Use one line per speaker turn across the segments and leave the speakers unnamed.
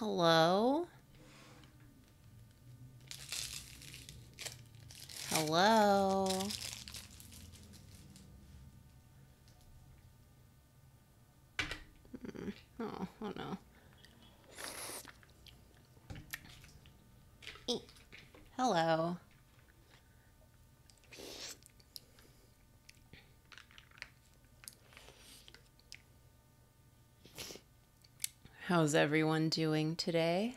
Hello? Hello? Hmm. Oh, oh no. Hello. How's everyone doing today?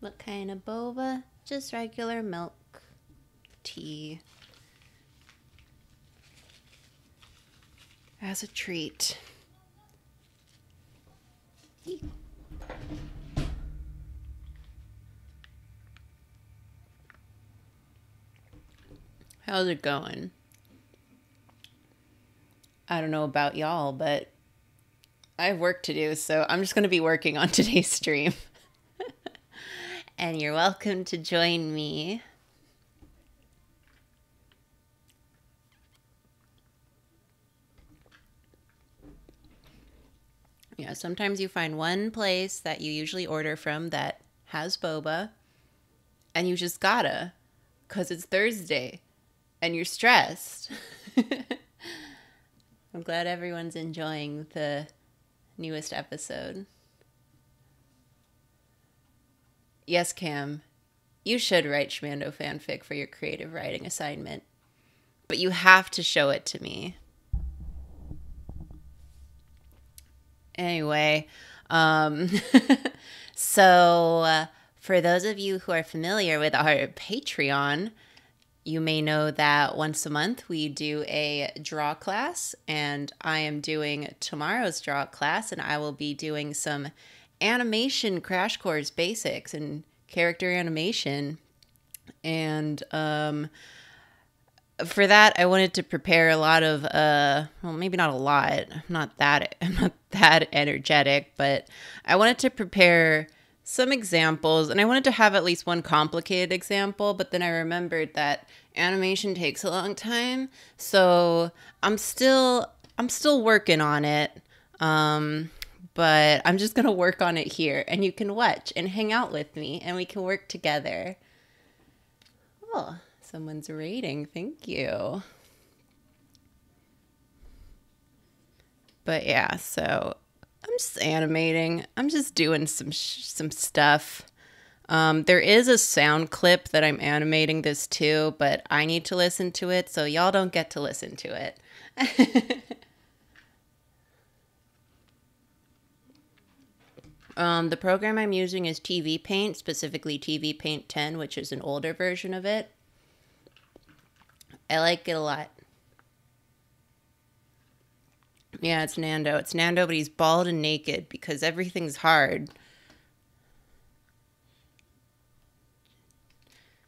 What kind of boba? Just regular milk tea. As a treat. Eek. How's it going? I don't know about y'all, but I have work to do, so I'm just going to be working on today's stream. and you're welcome to join me. Yeah, sometimes you find one place that you usually order from that has boba, and you just gotta, because it's Thursday and you're stressed. I'm glad everyone's enjoying the newest episode. Yes, Cam, you should write Schmando fanfic for your creative writing assignment, but you have to show it to me. Anyway, um, so uh, for those of you who are familiar with our Patreon, you may know that once a month we do a draw class, and I am doing tomorrow's draw class, and I will be doing some animation crash course basics and character animation. And um, for that, I wanted to prepare a lot of, uh, well, maybe not a lot. I'm not that, I'm not that energetic, but I wanted to prepare some examples and I wanted to have at least one complicated example, but then I remembered that animation takes a long time. So I'm still I'm still working on it. Um, but I'm just gonna work on it here and you can watch and hang out with me and we can work together. Oh, someone's rating. Thank you. But yeah, so I'm just animating. I'm just doing some some stuff. Um, there is a sound clip that I'm animating this to, but I need to listen to it, so y'all don't get to listen to it. um, the program I'm using is TV Paint, specifically TV Paint 10, which is an older version of it. I like it a lot. Yeah, it's Nando. It's Nando, but he's bald and naked because everything's hard.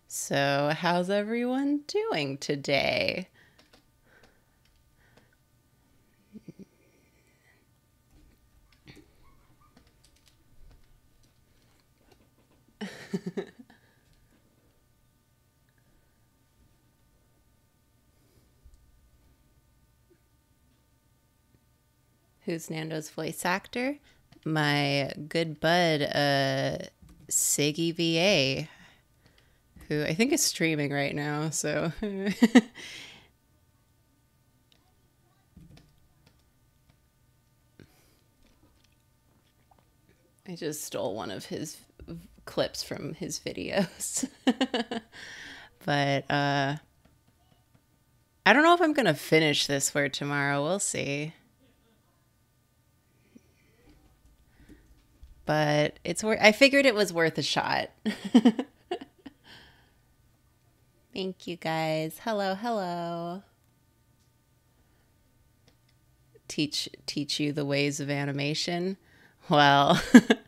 So, how's everyone doing today? who's Nando's voice actor, my good bud, uh, Siggy VA, who I think is streaming right now. So. I just stole one of his clips from his videos. but uh I don't know if I'm going to finish this for tomorrow. We'll see. But it's worth I figured it was worth a shot. Thank you guys. Hello, hello. Teach teach you the ways of animation. Well,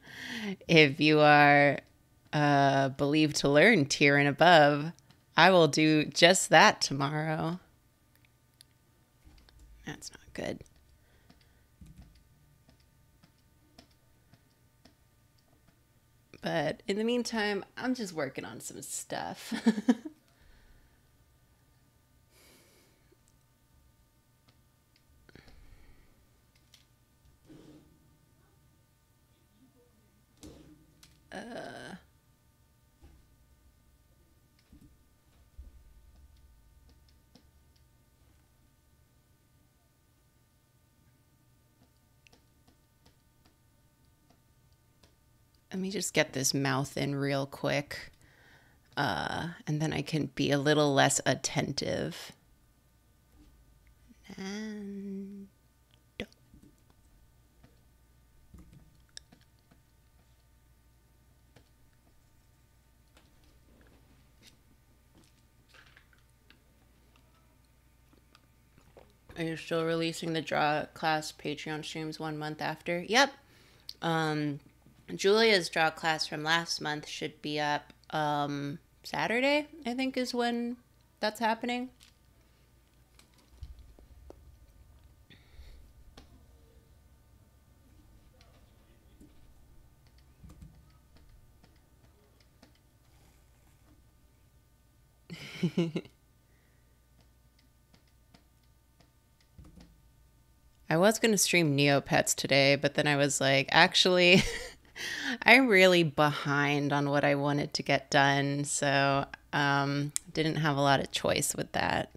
if you are uh believed to learn tier and above, I will do just that tomorrow. That's not good. But in the meantime, I'm just working on some stuff. uh let me just get this mouth in real quick. Uh, and then I can be a little less attentive. And Are you still releasing the draw class Patreon streams one month after? Yep. Um, Julia's draw class from last month should be up um, Saturday, I think is when that's happening. I was going to stream Neopets today, but then I was like, actually, I'm really behind on what I wanted to get done. So, um, didn't have a lot of choice with that.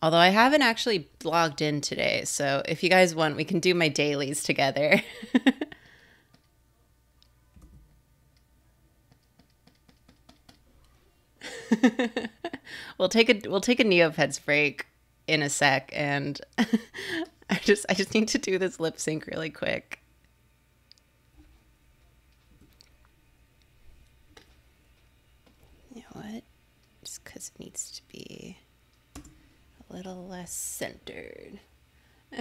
Although I haven't actually logged in today. So, if you guys want, we can do my dailies together. we'll take a we'll take a Neopets break in a sec and I just I just need to do this lip sync really quick. You know what? Cuz it needs to be a little less centered.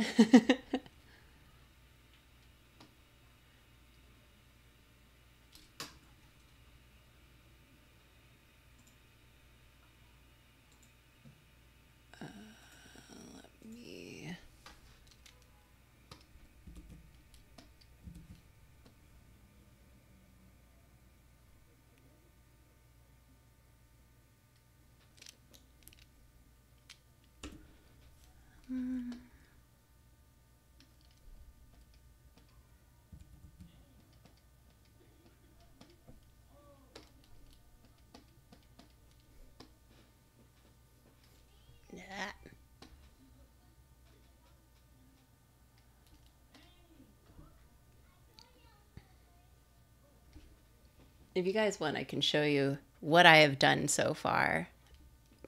if you guys want, I can show you what I have done so far,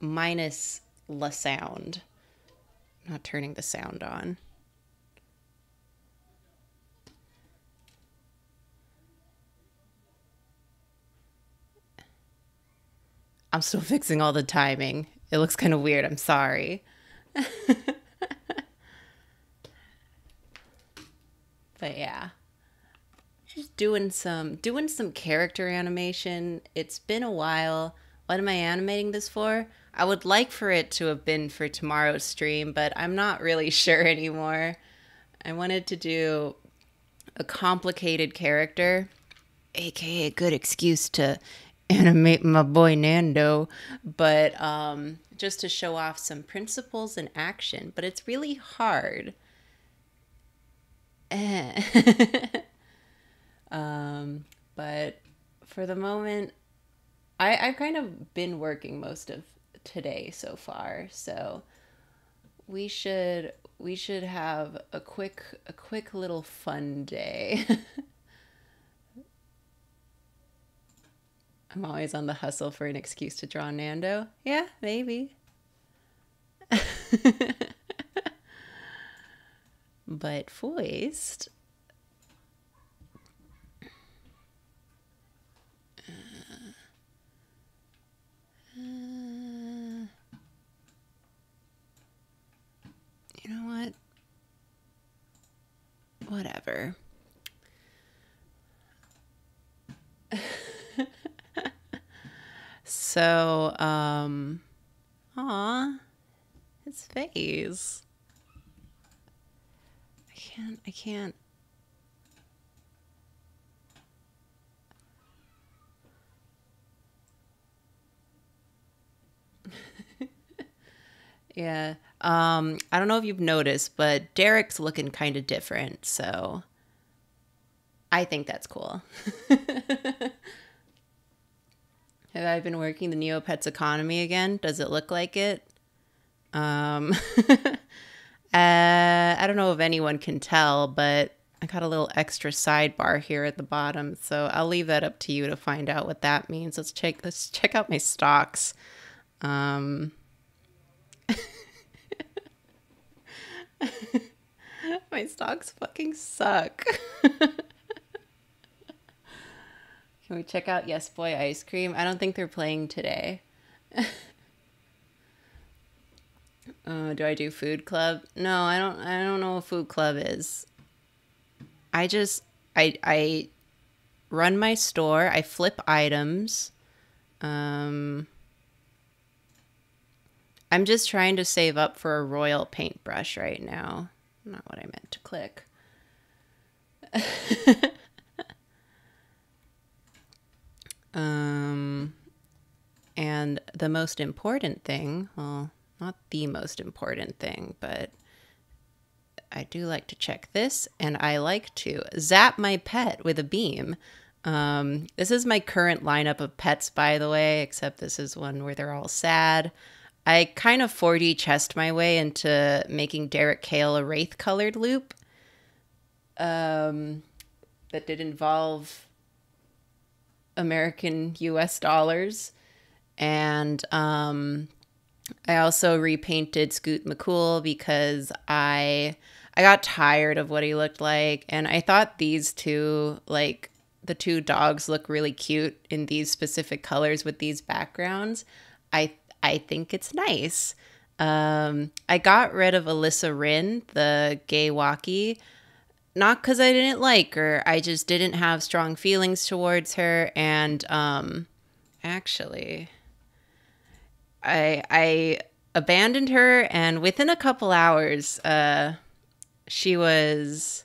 minus the sound. I'm not turning the sound on. I'm still fixing all the timing. It looks kind of weird. I'm sorry. but yeah just doing some doing some character animation. It's been a while. What am I animating this for? I would like for it to have been for tomorrow's stream, but I'm not really sure anymore. I wanted to do a complicated character, aka a good excuse to animate my boy Nando, but um, just to show off some principles and action. But it's really hard. Um, but for the moment, I, I've kind of been working most of today so far, so we should we should have a quick a quick little fun day. I'm always on the hustle for an excuse to draw Nando. Yeah, maybe. but foist you know what? Whatever. so, um, aw, his face. I can't, I can't. Yeah. Um, I don't know if you've noticed, but Derek's looking kind of different. So I think that's cool. Have I been working the Neopets economy again? Does it look like it? Um, uh, I don't know if anyone can tell, but I got a little extra sidebar here at the bottom, so I'll leave that up to you to find out what that means. Let's check let's check out my stocks. Um my stocks fucking suck. Can we check out Yes Boy Ice Cream? I don't think they're playing today. uh, do I do food club? No, I don't. I don't know what food club is. I just I I run my store. I flip items. Um, I'm just trying to save up for a royal paintbrush right now. Not what I meant to click. Um, and the most important thing, well, not the most important thing, but I do like to check this, and I like to zap my pet with a beam. Um, this is my current lineup of pets, by the way, except this is one where they're all sad. I kind of 4D chest my way into making Derek Kale a wraith colored Lupe. Um, that did involve American US dollars. And um, I also repainted Scoot McCool because I I got tired of what he looked like and I thought these two like the two dogs look really cute in these specific colors with these backgrounds. I I think it's nice. Um, I got rid of Alyssa Rin, the gay Wocky, not because I didn't like her. I just didn't have strong feelings towards her. And um, actually, I I abandoned her, and within a couple hours, uh, she was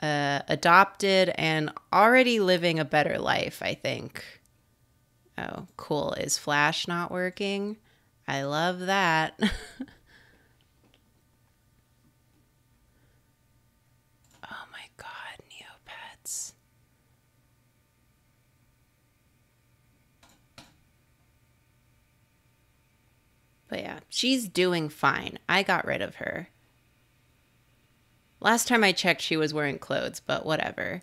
uh, adopted and already living a better life. I think. Oh, cool. Is Flash not working? I love that. Oh my god, Neopets. But yeah, she's doing fine. I got rid of her. Last time I checked, she was wearing clothes, but whatever.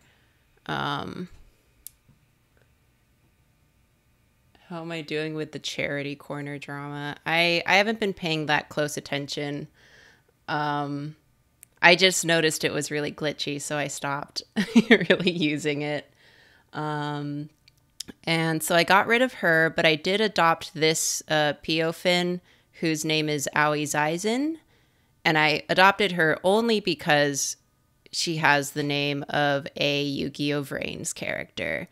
Um, how am I doing with the charity corner drama? I, I haven't been paying that close attention. Um, I just noticed it was really glitchy, so I stopped really using it. Um, and so I got rid of her, but I did adopt this uh, Fin whose name is Aoi Zaizen. And I adopted her only because she has the name of a Yu-Gi-Oh! Vrains character.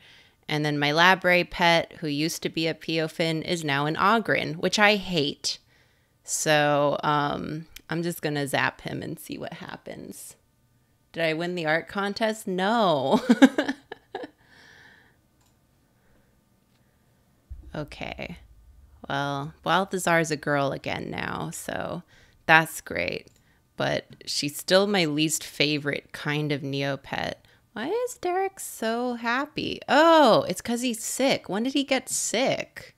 And then my Lab Ray pet, who used to be a Peophin, is now an Ogrin, which I hate. So um, I'm just going to zap him and see what happens. Did I win the art contest? No. okay. Well, Balthazar's a girl again now, so that's great. But she's still my least favorite kind of Neopet. Why is Derek so happy? Oh, it's because he's sick. When did he get sick?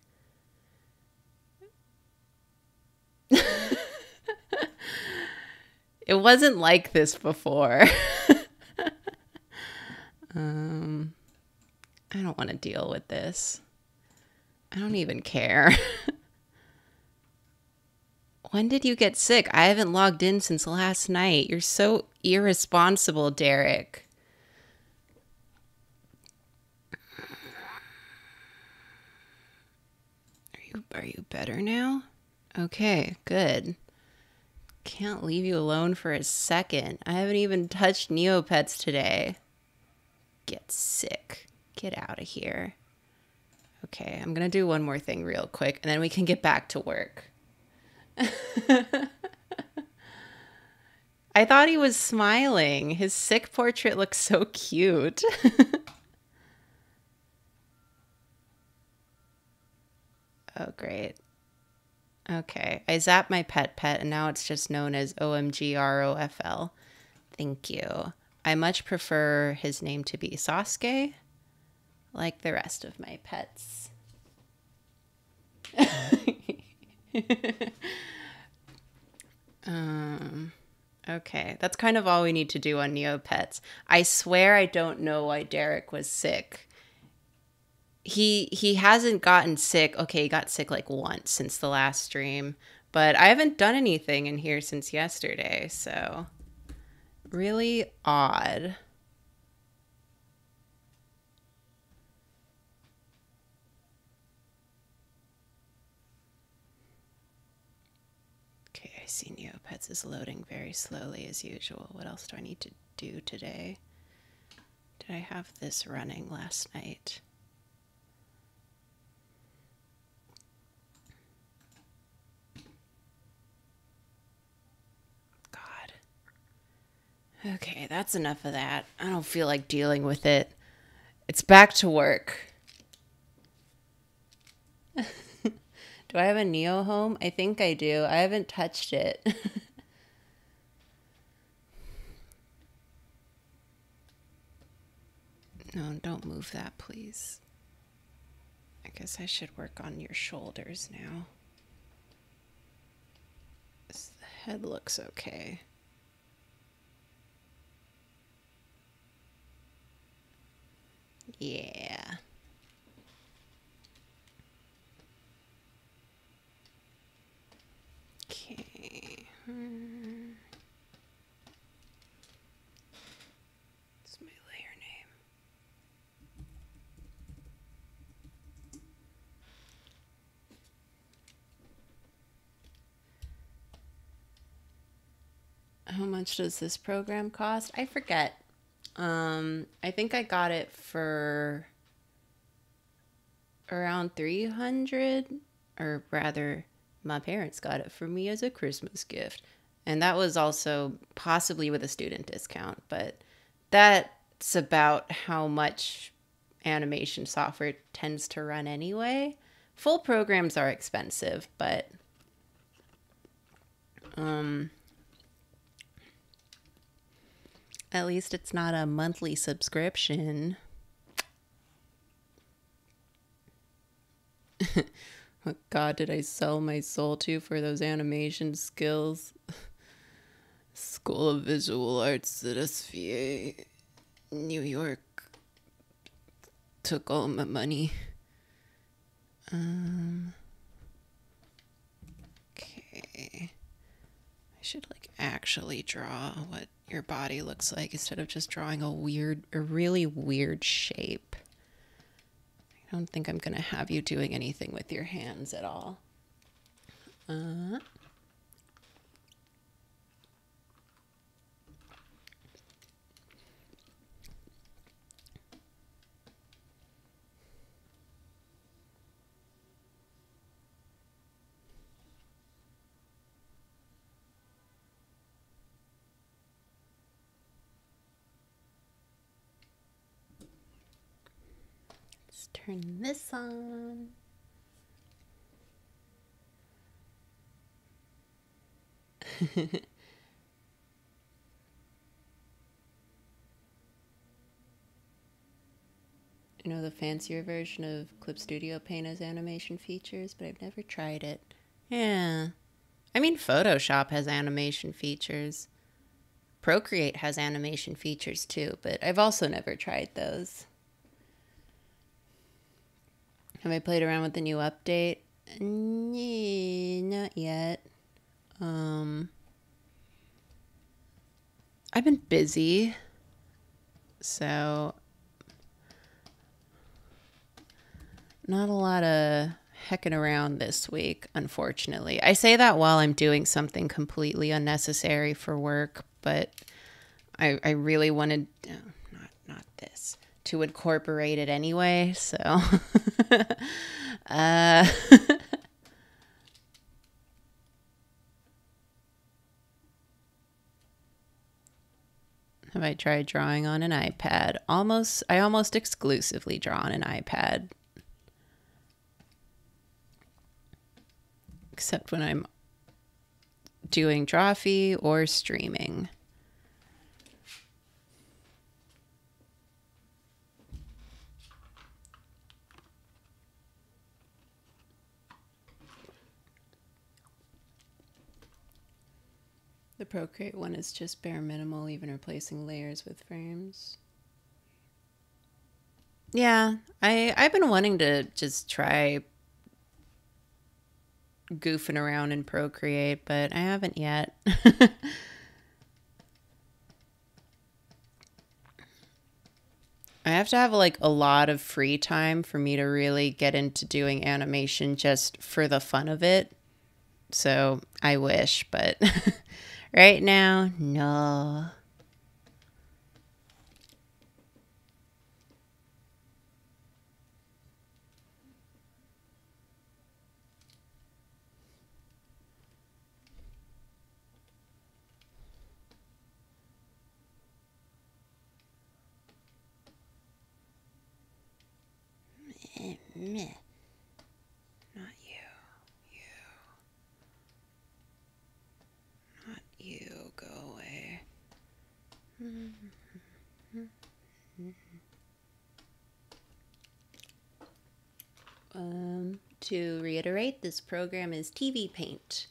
it wasn't like this before. um, I don't want to deal with this. I don't even care. when did you get sick? I haven't logged in since last night. You're so irresponsible, Derek. Are you better now? Okay, good. Can't leave you alone for a second. I haven't even touched Neopets today. Get sick. Get out of here. Okay, I'm to do one more thing real quick and then we can get back to work. I thought he was smiling. His sick portrait looks so cute. oh, great. Okay, I zapped my pet pet and now it's just known as OMGROFL. Thank you. I much prefer his name to be Sasuke like the rest of my pets. um, Okay, that's kind of all we need to do on Neopets. I swear I don't know why Derek was sick. He he hasn't gotten sick. Okay, he got sick like once since the last stream, but I haven't done anything in here since yesterday, so really odd. Okay, I see Neopets is loading very slowly as usual. What else do I need to do today? Did I have this running last night? God. Okay, that's enough of that. I don't feel like dealing with it. It's back to work. do I have a Neo home? I think I do. I haven't touched it. no, don't move that, please. I guess I should work on your shoulders now. This, the head looks okay. Yeah. Okay. What's my layer name? How much does this program cost? I forget. Um, I think I got it for around 300 or rather my parents got it for me as a Christmas gift. And that was also possibly with a student discount, but that's about how much animation software tends to run anyway. Full programs are expensive, but um at least it's not a monthly subscription. what god did I sell my soul to for those animation skills? School of Visual Arts at SVA, New York, took all my money. Um. Okay. I should like actually draw what your body looks like instead of just drawing a weird, a really weird shape. I don't think I'm going to have you doing anything with your hands at all. Uh, turn this on. you know the fancier version of Clip Studio Paint has animation features, but I've never tried it. Yeah. I mean Photoshop has animation features. Procreate has animation features too, but I've also never tried those. Have I played around with the new update? Not yet. Um I've been busy. So not a lot of hecking around this week, unfortunately. I say that while I'm doing something completely unnecessary for work, but I, I really wanted no, not not this to incorporate it anyway. So, uh, have I tried drawing on an iPad? Almost, I almost exclusively draw on an iPad. Except when I'm doing Drawfee or streaming. The Procreate one is just bare minimal, even replacing layers with frames. Yeah, I I've been wanting to just try goofing around in Procreate, but I haven't yet. I have to have like a lot of free time for me to really get into doing animation just for the fun of it. So I wish, but right now, no. Meh. Not you. You. Not you. Go away. Um, to reiterate, this program is TV Paint,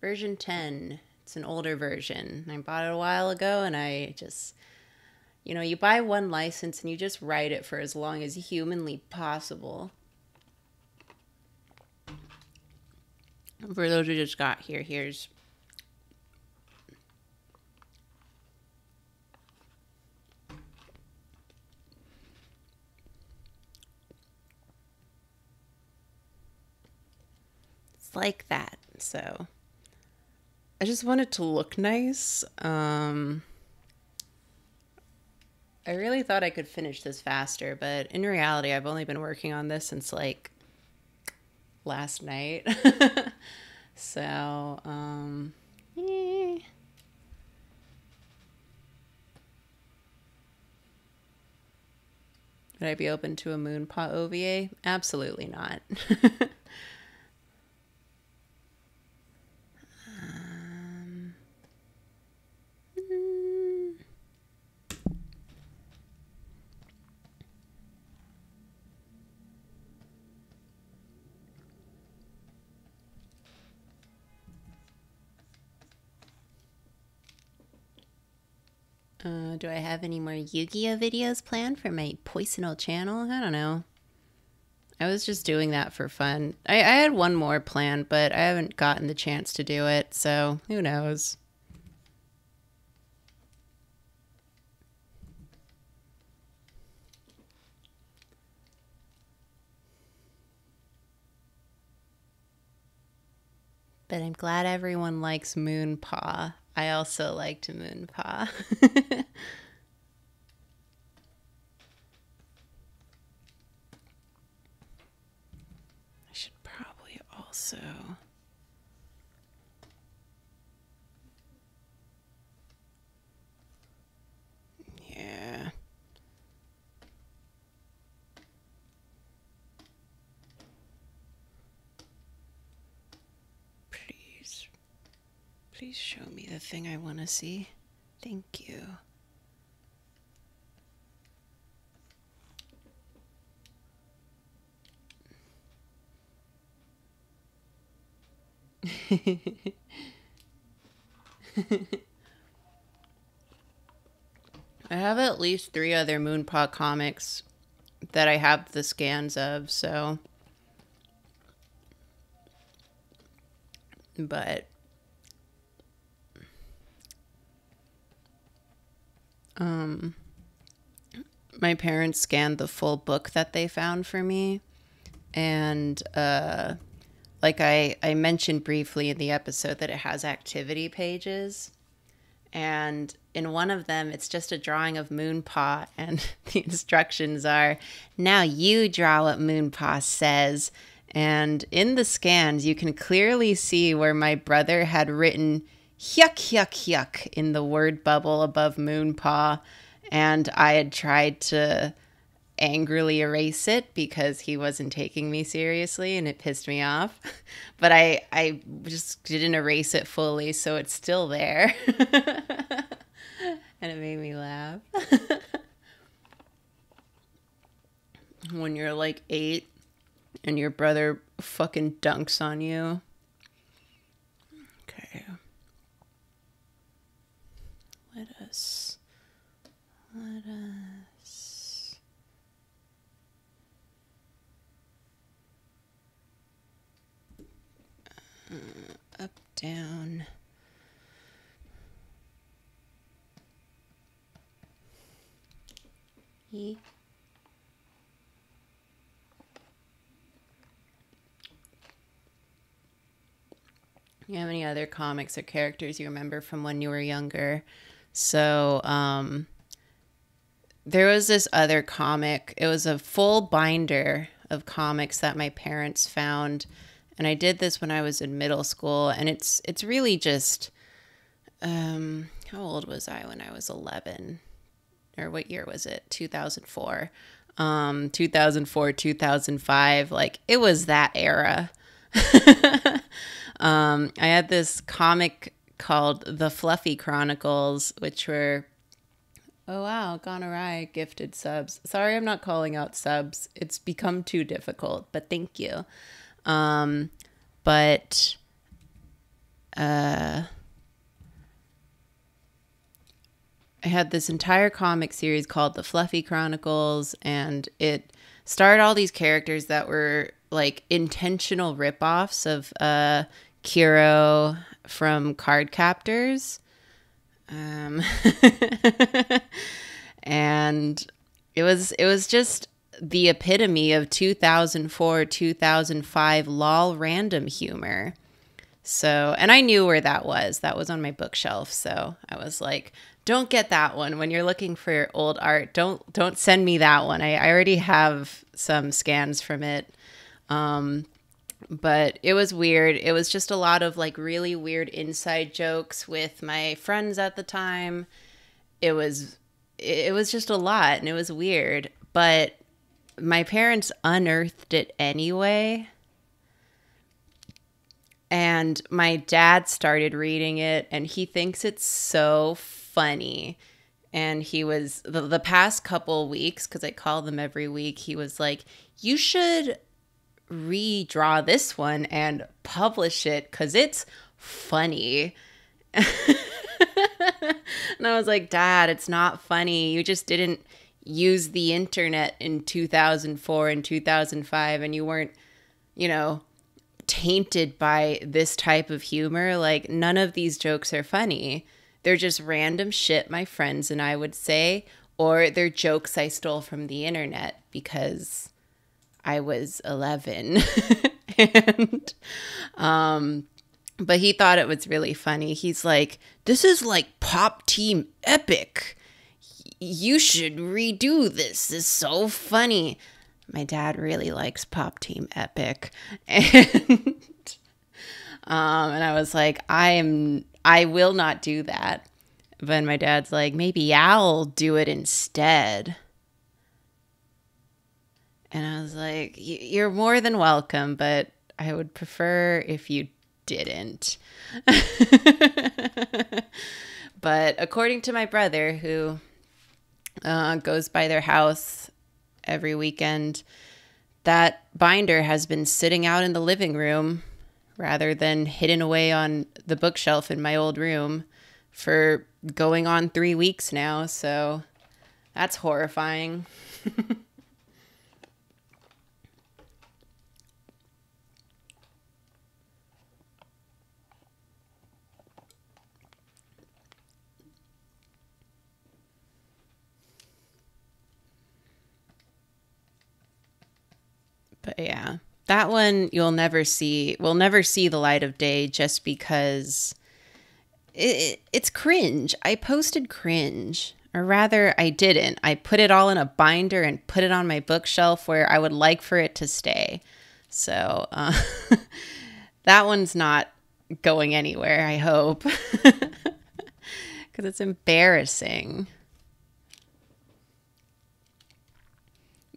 version 10. It's an older version. I bought it a while ago and I just you know, you buy one license and you just write it for as long as humanly possible. For those who just got here, here's Like that. So I just wanted to look nice. Um I really thought I could finish this faster, but in reality, I've only been working on this since like last night. so, um, eh. Would I be open to a Moonpaw OVA? Absolutely not. Do I have any more Yu-Gi-Oh videos planned for my Poisonal channel? I don't know. I was just doing that for fun. I, I had one more planned, but I haven't gotten the chance to do it, so who knows. But I'm glad everyone likes Moonpaw. I also liked Moonpaw. I should probably also. Yeah. Please. Please show me the thing I want to see. Thank you. I have at least three other Moonpaw comics that I have the scans of, so. But. Um. My parents scanned the full book that they found for me. And, uh, like I, I mentioned briefly in the episode that it has activity pages and in one of them it's just a drawing of moonpaw and the instructions are now you draw what moonpaw says and in the scans you can clearly see where my brother had written yuck yuck yuck in the word bubble above moonpaw and i had tried to angrily erase it because he wasn't taking me seriously and it pissed me off. But I I just didn't erase it fully, so it's still there. and it made me laugh. when you're like 8 and your brother fucking dunks on you. Okay. Uh, up, down. E. You have any other comics or characters you remember from when you were younger? So, um, there was this other comic. It was a full binder of comics that my parents found, and I did this when I was in middle school. And it's it's really just, um, how old was I when I was eleven, or what year was it? Two thousand four, um, two thousand four, two thousand five. Like it was that era. Um, I had this comic called The Fluffy Chronicles, which were oh wow, awry, gifted subs. Sorry, I'm not calling out subs. It's become too difficult, but thank you. Um, but uh, I had this entire comic series called The Fluffy Chronicles, and it starred all these characters that were like intentional ripoffs of uh, Kero from Card Captors. Um, and it was it was just the epitome of 2004 2005 lol random humor. So and i knew where that was. That was on my bookshelf. So i was like don't get that one. When you're looking for old art don't don't send me that one. I, I already have some scans from it. Um, but it was weird. It was just a lot of like really weird inside jokes with my friends at the time. It was it was just a lot and it was weird, but my parents unearthed it anyway. And my dad started reading it and he thinks it's so funny. And he was the, the past couple weeks, because I call them every week, he was like, You should redraw this one and publish it because it's funny. and I was like, Dad, it's not funny. You just didn't use the internet in 2004 and 2005 and you weren't, you know, tainted by this type of humor. Like, none of these jokes are funny. They're just random shit my friends and I would say, or they're jokes I stole from the internet because I was 11. and, um, but he thought it was really funny. He's like, this is like Pop Team Epic. You should redo this. This is so funny. My dad really likes Pop Team Epic. And, um, and I was like, I am, I will not do that. But my dad's like, maybe I'll do it instead. And I was like, you're more than welcome, but I would prefer if you didn't. but according to my brother, who uh, goes by their house every weekend, that binder has been sitting out in the living room rather than hidden away on the bookshelf in my old room for going on three weeks now. So that's horrifying. But yeah, that one you'll never see. We'll never see the light of day just because it, it's cringe. I posted cringe, or rather, I didn't. I put it all in a binder and put it on my bookshelf where I would like for it to stay. So uh, that one's not going anywhere, I hope. Because it's embarrassing.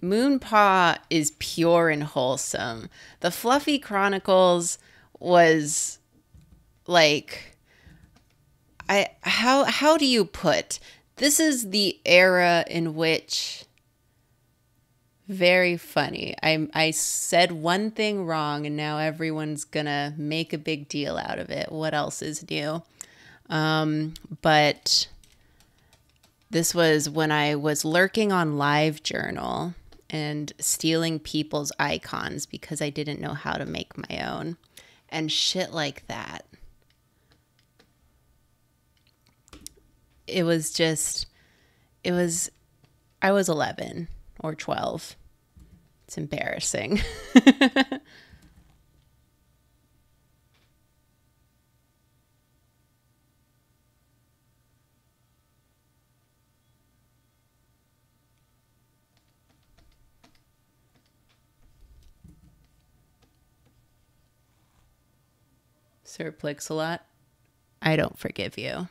Moonpaw is pure and wholesome. The Fluffy Chronicles was like I how how do you put this is the era in which very funny. I I said one thing wrong and now everyone's gonna make a big deal out of it. What else is new? Um, but This was when I was lurking on LiveJournal and stealing people's icons because I didn't know how to make my own and shit like that. It was just, it was, I was 11 or 12. It's embarrassing. Sir Plix-a-lot, I don't forgive you.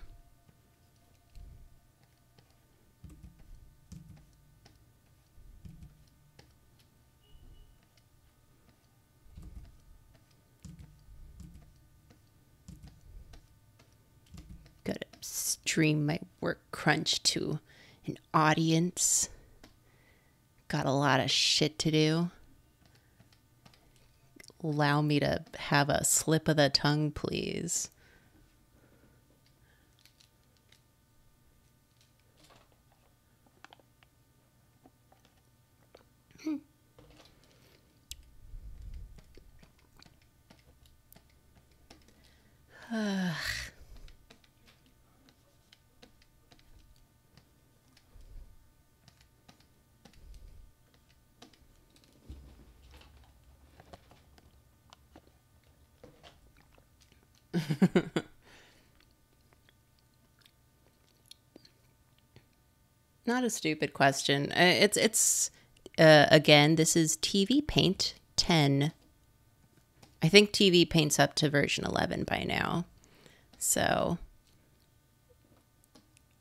Gotta stream my work crunch to an audience. Got a lot of shit to do allow me to have a slip of the tongue, please? Not a stupid question. Uh, It's it's uh, again. This is TV Paint 10. I think TV Paint's up to version 11 by now. So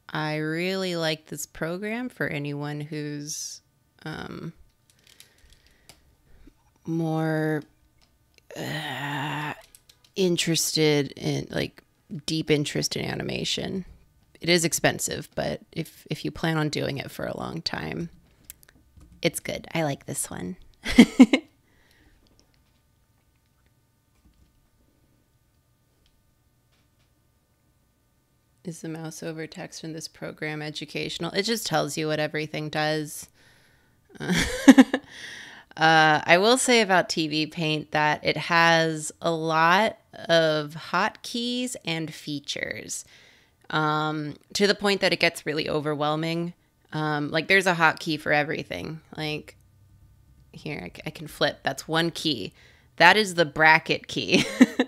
I really like this program for anyone who's um, more uh, interested in like deep interest in animation. It is expensive, but if if you plan on doing it for a long time, it's good. I like this one. is the mouse over text in this program educational? It just tells you what everything does. Uh, I will say about TV Paint that it has a lot of hotkeys and features um, to the point that it gets really overwhelming. Um, like there's a hotkey for everything. Like here, I, I can flip. That's one key. That is the bracket key.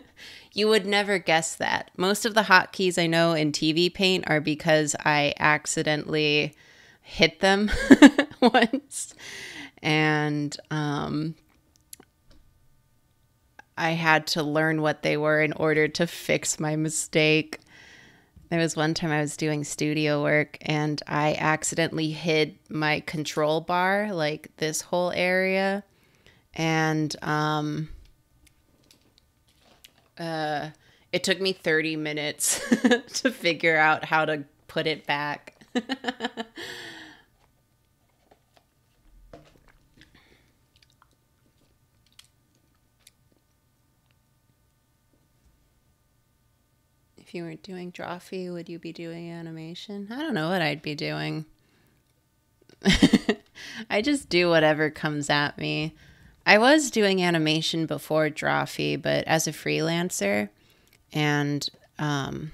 you would never guess that. Most of the hotkeys I know in TV Paint are because I accidentally hit them once and um, I had to learn what they were in order to fix my mistake. There was one time I was doing studio work and I accidentally hid my control bar, like this whole area, and um, uh, it took me 30 minutes to figure out how to put it back. if you weren't doing Drawfee, would you be doing animation? I don't know what I'd be doing. I just do whatever comes at me. I was doing animation before Drawfee, but as a freelancer, and um,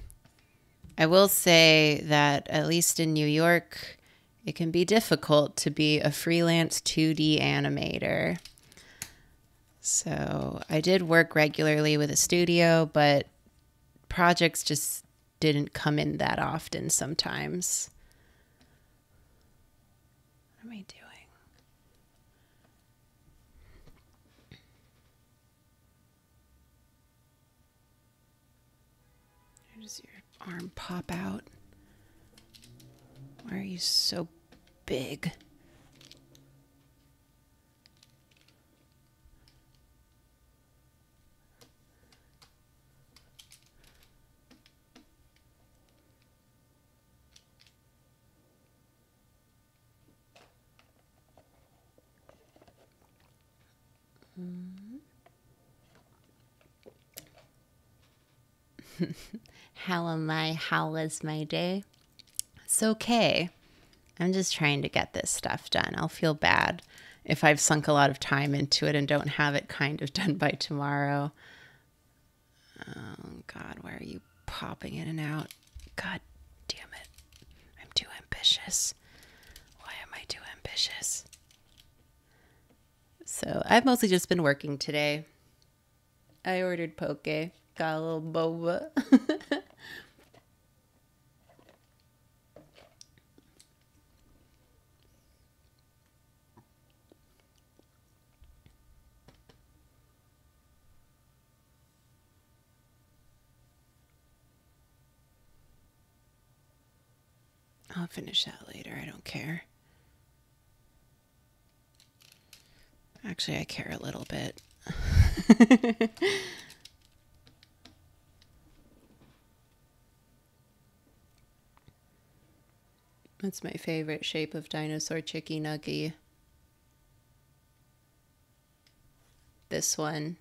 I will say that at least in New York, it can be difficult to be a freelance 2D animator. So I did work regularly with a studio, but projects just didn't come in that often sometimes. What am I doing? Where does your arm pop out? Why are you so big? Mm-hmm. How am I? How was my day? It's okay. I'm just trying to get this stuff done. I'll feel bad if I've sunk a lot of time into it and don't have it kind of done by tomorrow. Oh, God, why are you popping in and out? God damn it. I'm too ambitious. Why am I too ambitious? So I've mostly just been working today. I ordered poke, got a little boba. I'll finish that later. I don't care. Actually, I care a little bit. That's my favorite shape of dinosaur chicky nuggy. This one.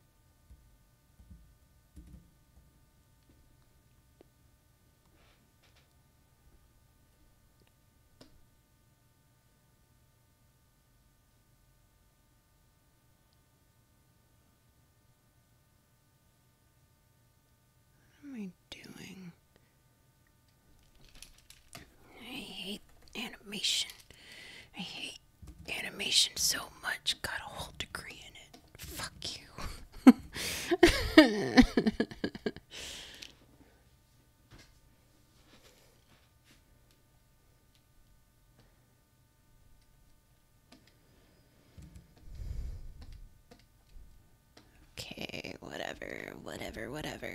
What am I doing? I hate animation. I hate animation so much. Got a whole degree in it. Fuck you. Okay, whatever, whatever, whatever.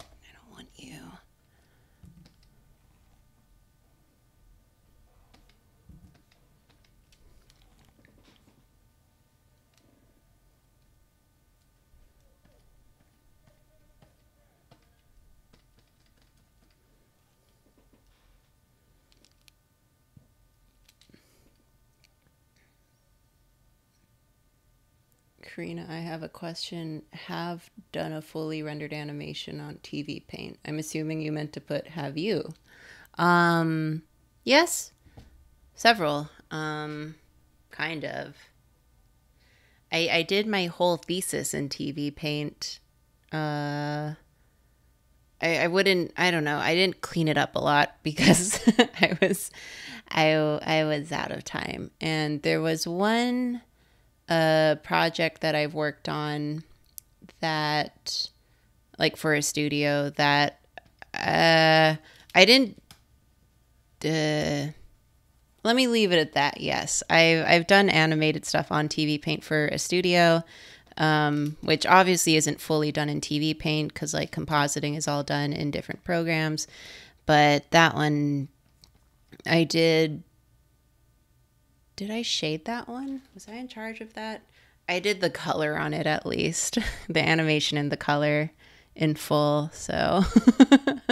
I don't want you. Karina, I have a question. Have done a fully rendered animation on TV Paint. I'm assuming you meant to put have you. Um, yes, several. Um, kind of. I I did my whole thesis in TV Paint. Uh, I I wouldn't. I don't know. I didn't clean it up a lot because I was, I I was out of time, and there was one a project that I've worked on that like for a studio that uh I didn't uh, let me leave it at that. Yes. I've I've done animated stuff on TV Paint for a studio um, which obviously isn't fully done in TV Paint cuz like compositing is all done in different programs, but that one I did did I shade that one? Was I in charge of that? I did the color on it at least, the animation and the color in full. So.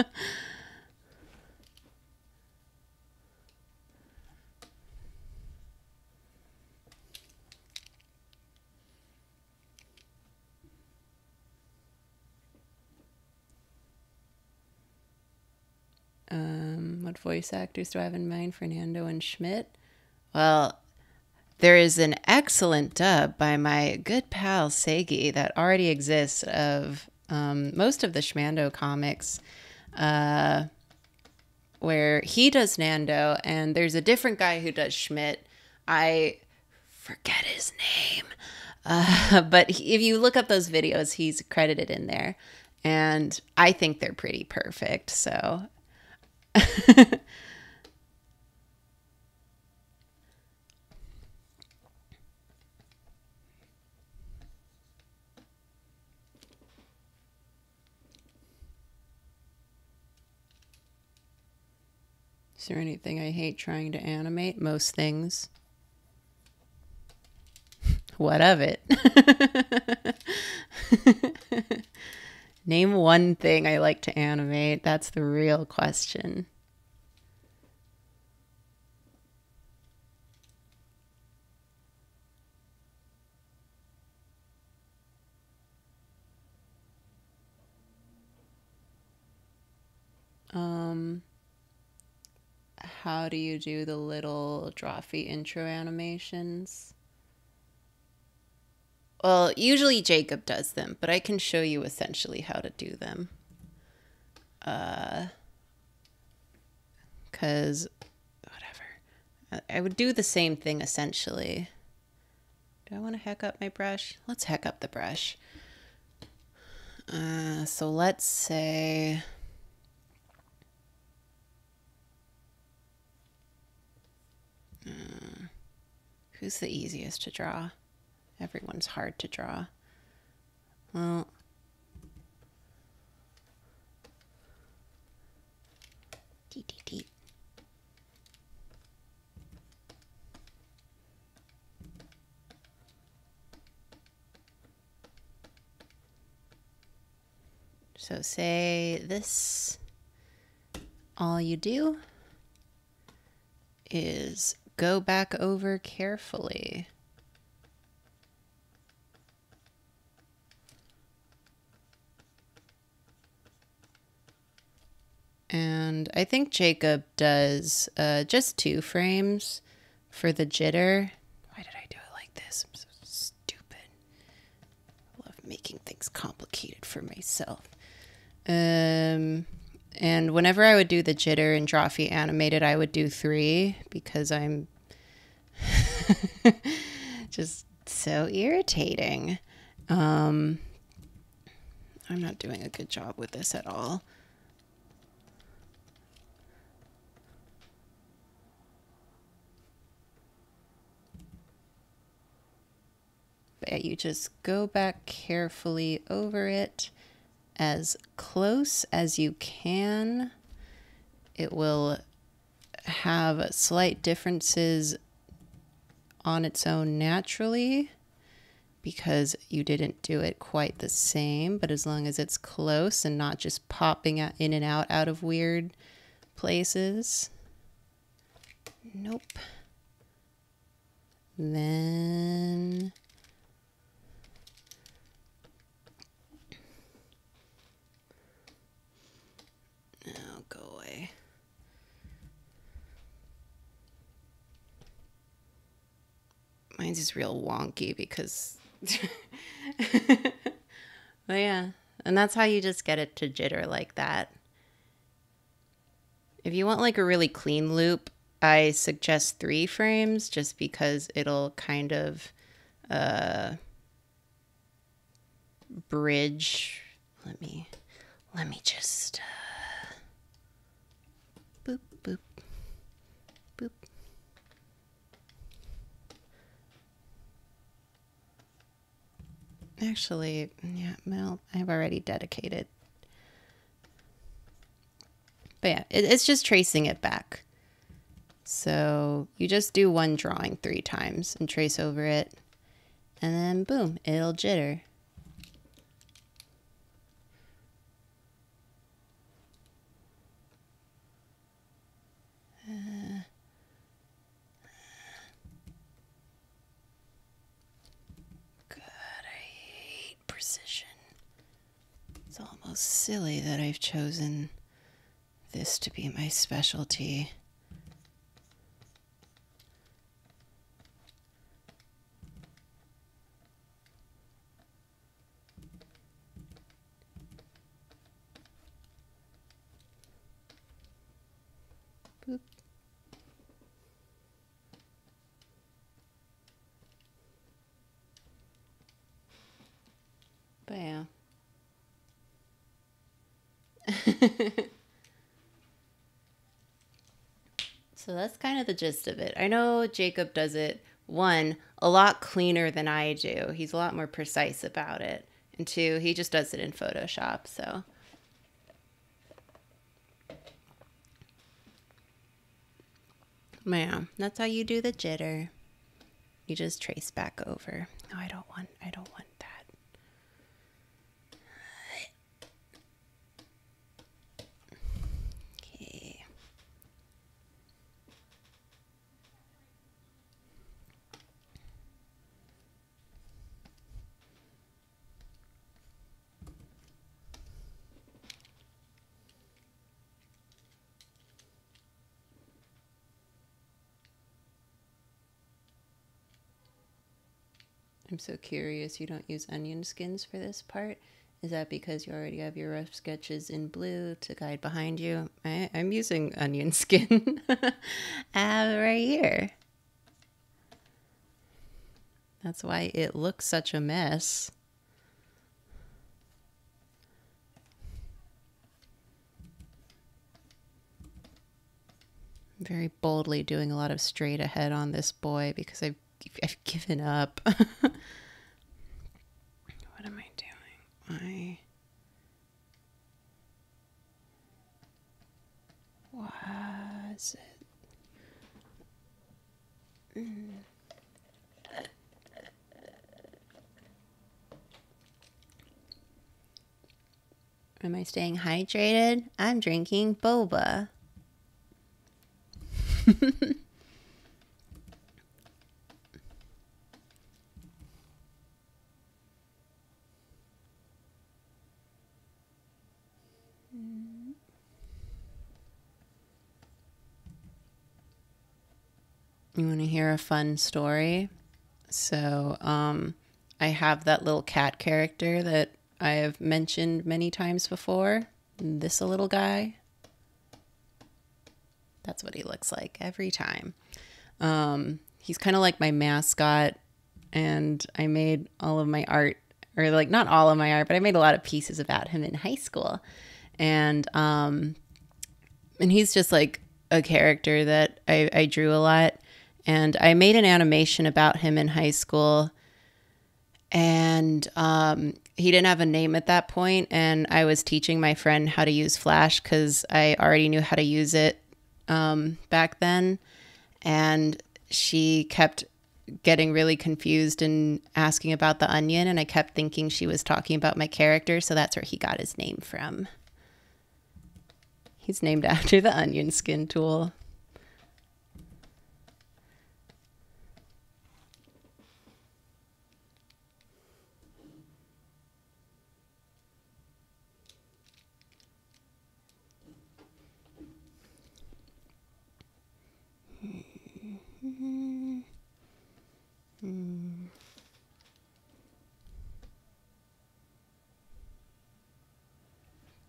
um, what voice actors do I have in mind? Fernando and Schmidt. Well, there is an excellent dub by my good pal Segi that already exists of um, most of the Schmando comics, uh, where he does Nando, and there's a different guy who does Schmidt. I forget his name, uh, but if you look up those videos, he's credited in there, and I think they're pretty perfect. So. There anything I hate trying to animate? Most things. what of it? Name one thing I like to animate. That's the real question. Um, how do you do the little Drawfee intro animations? Well, usually Jacob does them, but I can show you essentially how to do them. Uh, cause whatever, I would do the same thing essentially. Do I want to heck up my brush? Let's heck up the brush. Uh, so let's say. Who's the easiest to draw? Everyone's hard to draw. Well, Dee, dee, dee. So say this, all you do is go back over carefully. And I think Jacob does uh, just two frames for the jitter. Why did I do it like this? I'm so stupid. I love making things complicated for myself. Um, and whenever I would do the jitter and Drawfee animated, I would do three because I'm just so irritating. Um, I'm not doing a good job with this at all. But you just go back carefully over it as close as you can. It will have slight differences on its own naturally because you didn't do it quite the same, but as long as it's close and not just popping in and out out of weird places. Nope. Then Oh, go away. Mine's is real wonky because. but yeah, and that's how you just get it to jitter like that. If you want like a really clean loop, I suggest three frames just because it'll kind of uh, bridge. Let me, let me just. Uh, boop, boop, boop. Actually, yeah, well, I've already dedicated. But yeah, it, it's just tracing it back. So you just do one drawing three times and trace over it. And then boom, it'll jitter. Silly that I've chosen this to be my specialty. Boop. Bam. so that's kind of the gist of it. I know Jacob does it, one, a lot cleaner than I do. He's a lot more precise about it. And two, he just does it in Photoshop. So. Yeah, that's how you do the jitter. You just trace back over. No, I don't want, I don't want I'm so curious you don't use onion skins for this part. Is that because you already have your rough sketches in blue to guide behind you? I, am using onion skin uh, right here. That's why it looks such a mess. very boldly doing a lot of straight ahead on this boy because I've, I've given up. what am I doing? I. Was it? Mm. Am I staying hydrated? I'm drinking boba. You want to hear a fun story? So, um, I have that little cat character that I have mentioned many times before. This little guy. That's what he looks like every time. Um, he's kind of like my mascot, and I made all of my art, or like not all of my art, but I made a lot of pieces about him in high school, and um, and he's just like a character that I, I drew a lot, and I made an animation about him in high school, and um, he didn't have a name at that point, and I was teaching my friend how to use Flash because I already knew how to use it um, back then, and she kept getting really confused and asking about the onion, and I kept thinking she was talking about my character, so that's where he got his name from. He's named after the onion skin tool.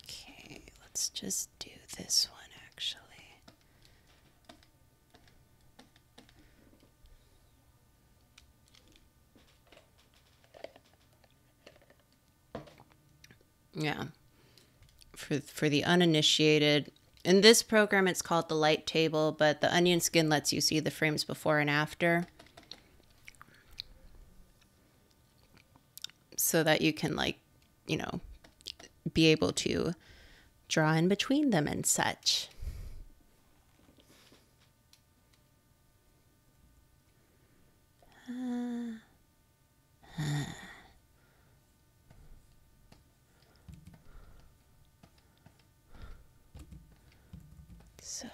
Okay, let's just do this one actually. Yeah. For the uninitiated, in this program it's called the light table, but the onion skin lets you see the frames before and after. So that you can like, you know, be able to draw in between them and such. Uh, uh. So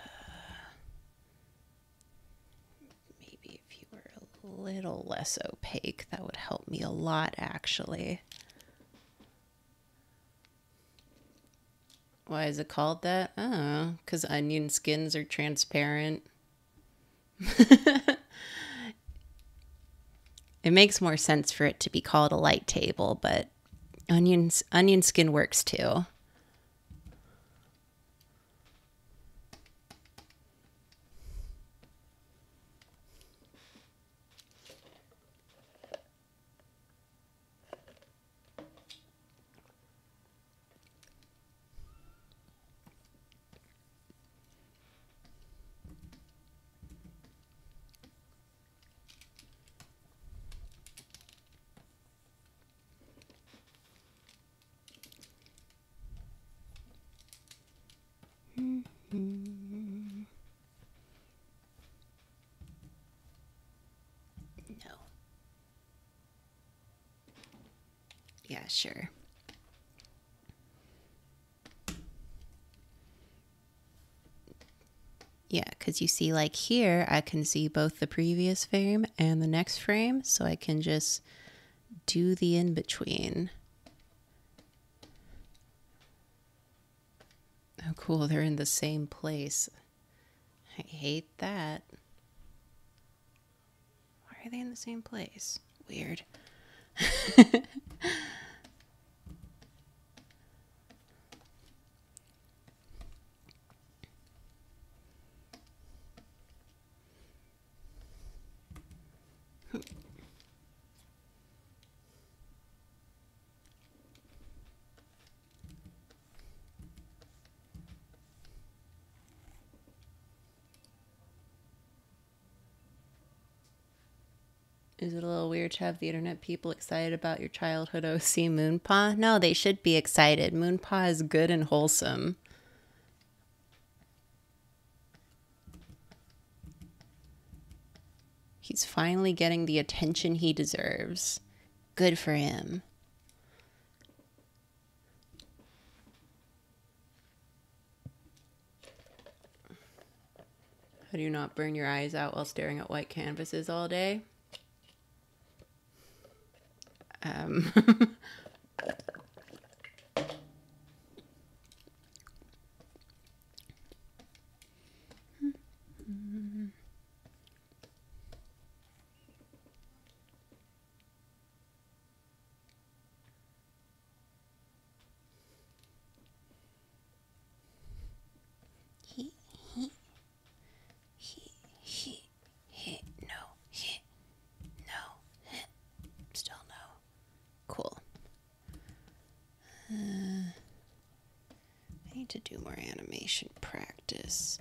maybe if you were a little less opaque, that would help me a lot actually. Why is it called that? Oh, because onion skins are transparent. it makes more sense for it to be called a light table, but onions onion skin works too. No. Yeah, sure. Yeah, because you see, like here, I can see both the previous frame and the next frame, so I can just do the in between. Oh, cool. They're in the same place. I hate that. Why are they in the same place? Weird. Is to have the internet people excited about your childhood OC Moonpaw? No, they should be excited. Moonpaw is good and wholesome. He's finally getting the attention he deserves. Good for him. How do you not burn your eyes out while staring at white canvases all day? Um, he, he, he, he, he, no, he, no, he, still no. Cool. Uh, I need to do more animation practice.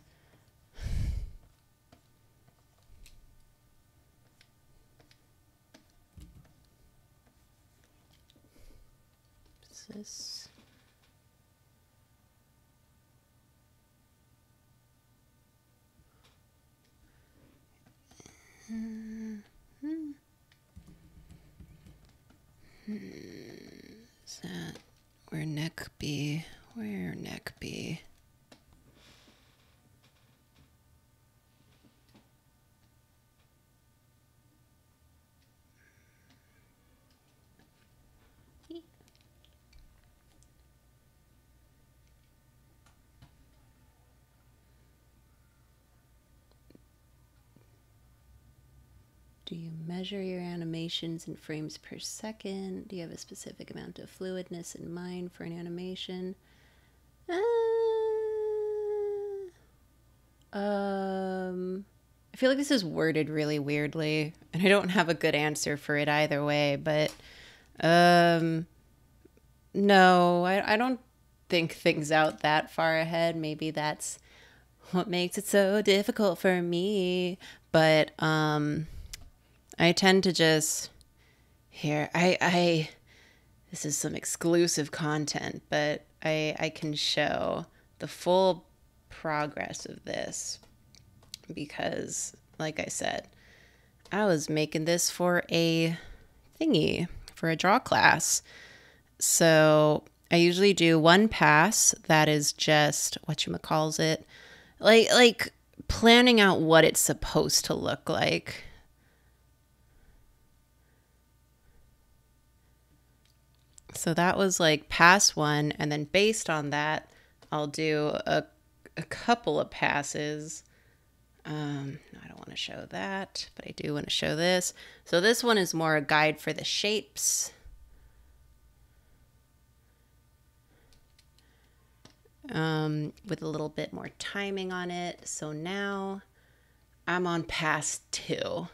What's this? Is that where neck be? Where neck be? Do you measure your animations in frames per second? Do you have a specific amount of fluidness in mind for an animation? Uh, um, I feel like this is worded really weirdly, and I don't have a good answer for it either way, but um, no, I, I don't think things out that far ahead. Maybe that's what makes it so difficult for me. But um, I tend to just here. I I this is some exclusive content, but I I can show the full progress of this because, like I said, I was making this for a thingy for a draw class. So I usually do one pass that is just what you calls it, like like planning out what it's supposed to look like. So that was like pass one, and then based on that, I'll do a a couple of passes. Um, I don't want to show that, but I do want to show this. So this one is more a guide for the shapes. Um, with a little bit more timing on it. So now I'm on pass two.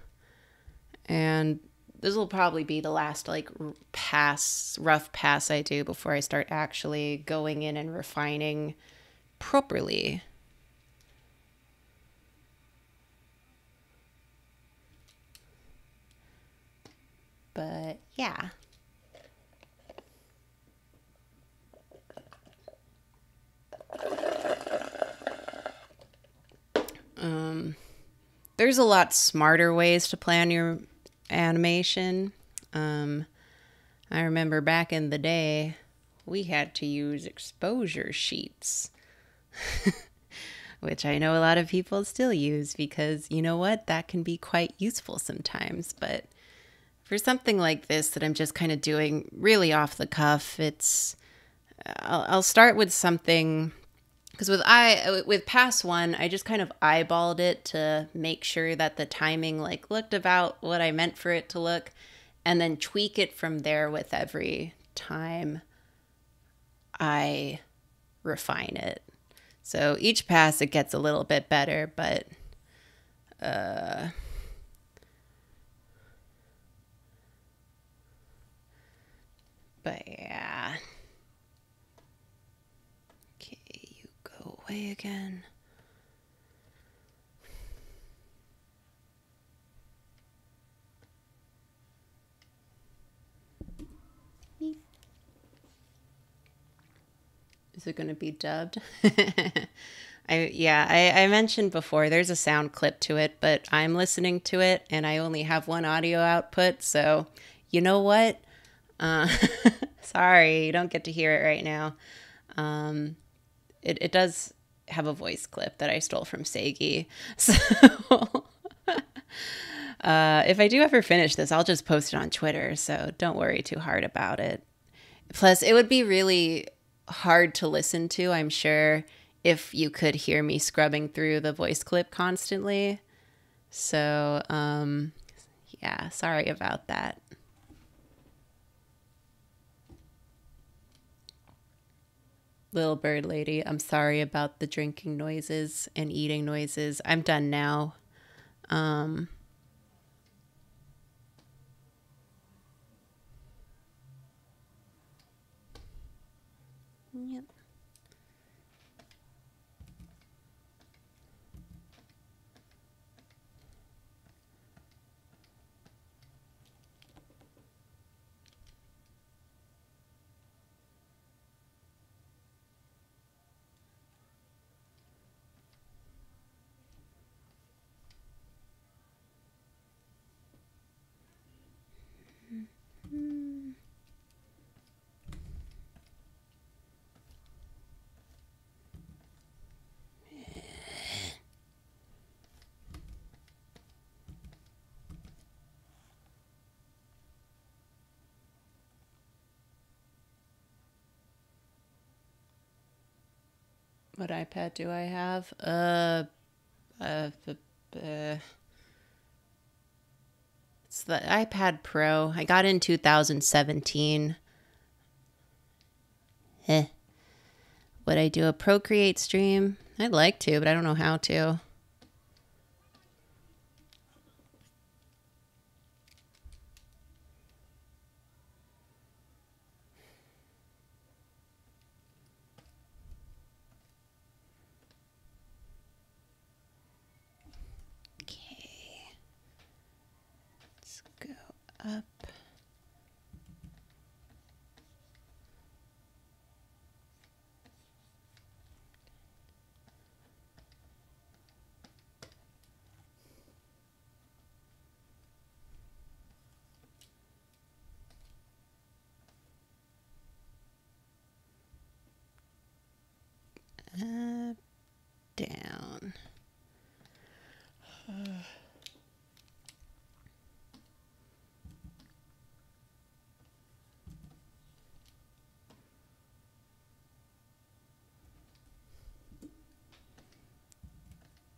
And this will probably be the last like pass, rough pass I do before I start actually going in and refining properly. But yeah. Um, there's a lot smarter ways to plan your animation. Um, I remember back in the day, we had to use exposure sheets, which I know a lot of people still use because you know what? That can be quite useful sometimes. But for something like this that I'm just kind of doing really off the cuff, it's I'll, I'll start with something because with I with pass one, I just kind of eyeballed it to make sure that the timing like looked about what I meant for it to look, and then tweak it from there with every time I refine it. So each pass it gets a little bit better, but uh, but yeah. Okay, you go away again. Is it going to be dubbed? I yeah, I, I mentioned before there's a sound clip to it, but I'm listening to it and I only have one audio output, so you know what? Uh, sorry, you don't get to hear it right now. Um, it it does have a voice clip that I stole from Seigi, so. Uh, if I do ever finish this, I'll just post it on Twitter, so don't worry too hard about it. Plus, it would be really hard to listen to, I'm sure, if you could hear me scrubbing through the voice clip constantly. So, um, yeah, sorry about that. Little bird lady, I'm sorry about the drinking noises and eating noises. I'm done now. Um, What iPad do I have? Uh, uh, uh, it's the iPad Pro. I got in 2017. Eh. Would I do a Procreate stream? I'd like to, but I don't know how to. Okay. Let's go up. Up, down.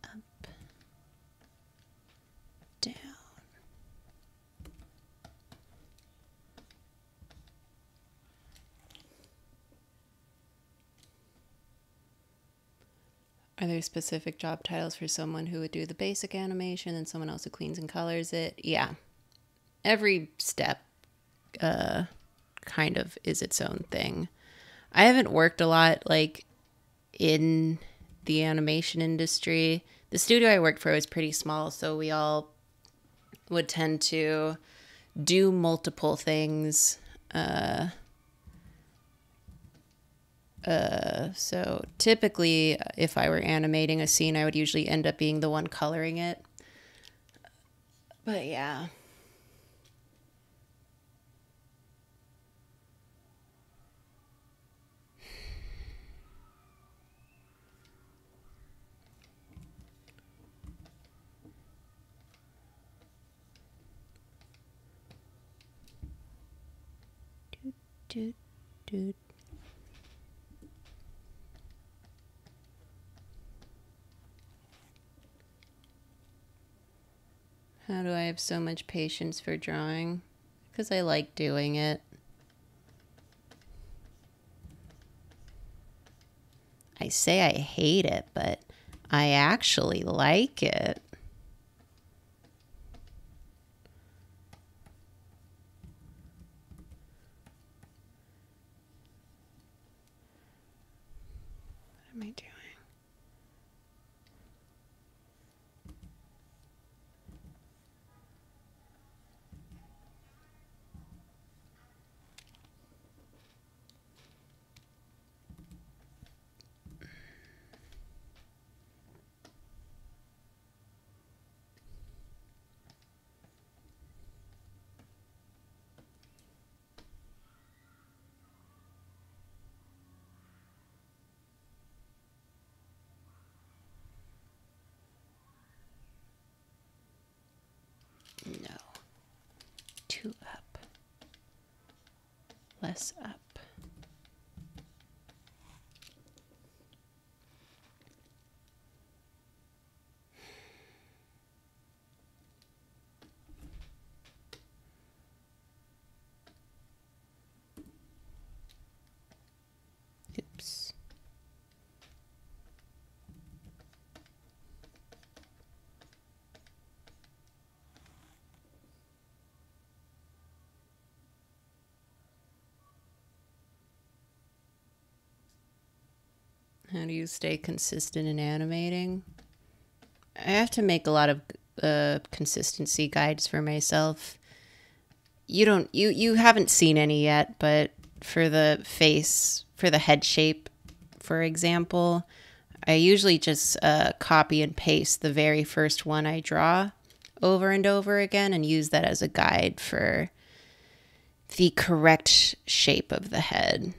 Up, down. Are there specific job titles for someone who would do the basic animation and someone else who cleans and colors it? Yeah. Every step uh kind of is its own thing. I haven't worked a lot like in the animation industry. The studio I worked for was pretty small, so we all would tend to do multiple things. Uh uh, so typically, if I were animating a scene, I would usually end up being the one coloring it. But yeah. Doot, doot, doot. How do I have so much patience for drawing? because I like doing it. I say I hate it, but I actually like it. What am I doing? No. Two up. Less up. How do you stay consistent in animating? I have to make a lot of uh, consistency guides for myself. You don't you you haven't seen any yet, but for the face, for the head shape, for example, I usually just uh, copy and paste the very first one I draw over and over again and use that as a guide for the correct shape of the head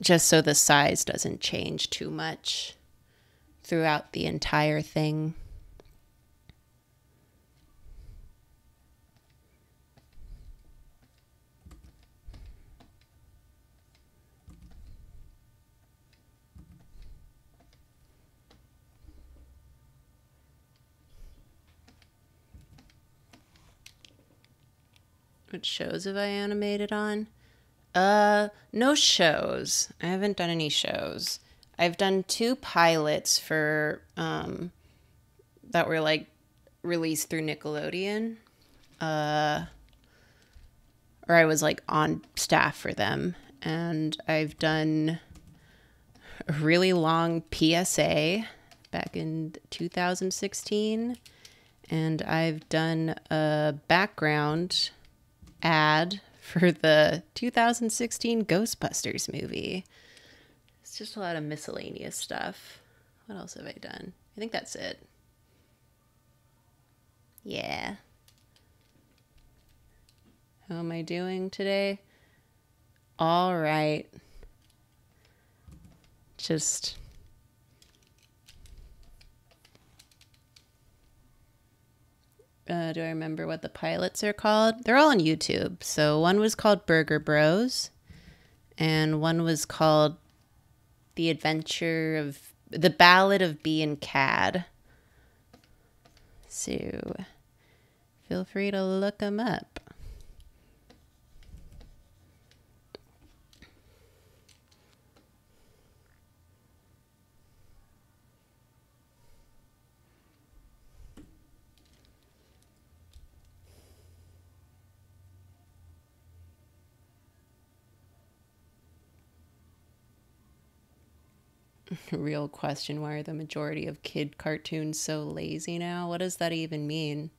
just so the size doesn't change too much throughout the entire thing. What shows have I animated on? Uh, no shows. I haven't done any shows. I've done two pilots for um that were like released through Nickelodeon. Uh or I was like on staff for them and I've done a really long PSA back in 2016 and I've done a background ad for the 2016 Ghostbusters movie. It's just a lot of miscellaneous stuff. What else have I done? I think that's it. Yeah. How am I doing today? All right. Just uh, do I remember what the pilots are called? They're all on YouTube. So one was called Burger Bros, and one was called The Adventure of The Ballad of Bee and Cad. So feel free to look them up. Real question why are the majority of kid cartoons so lazy now? What does that even mean?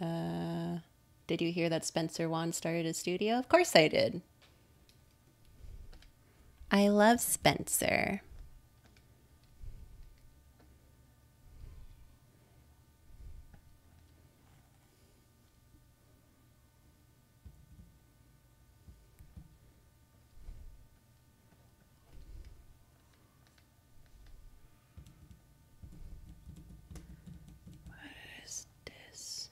Uh, did you hear that Spencer Wan started a studio? Of course I did. I love Spencer. What is this?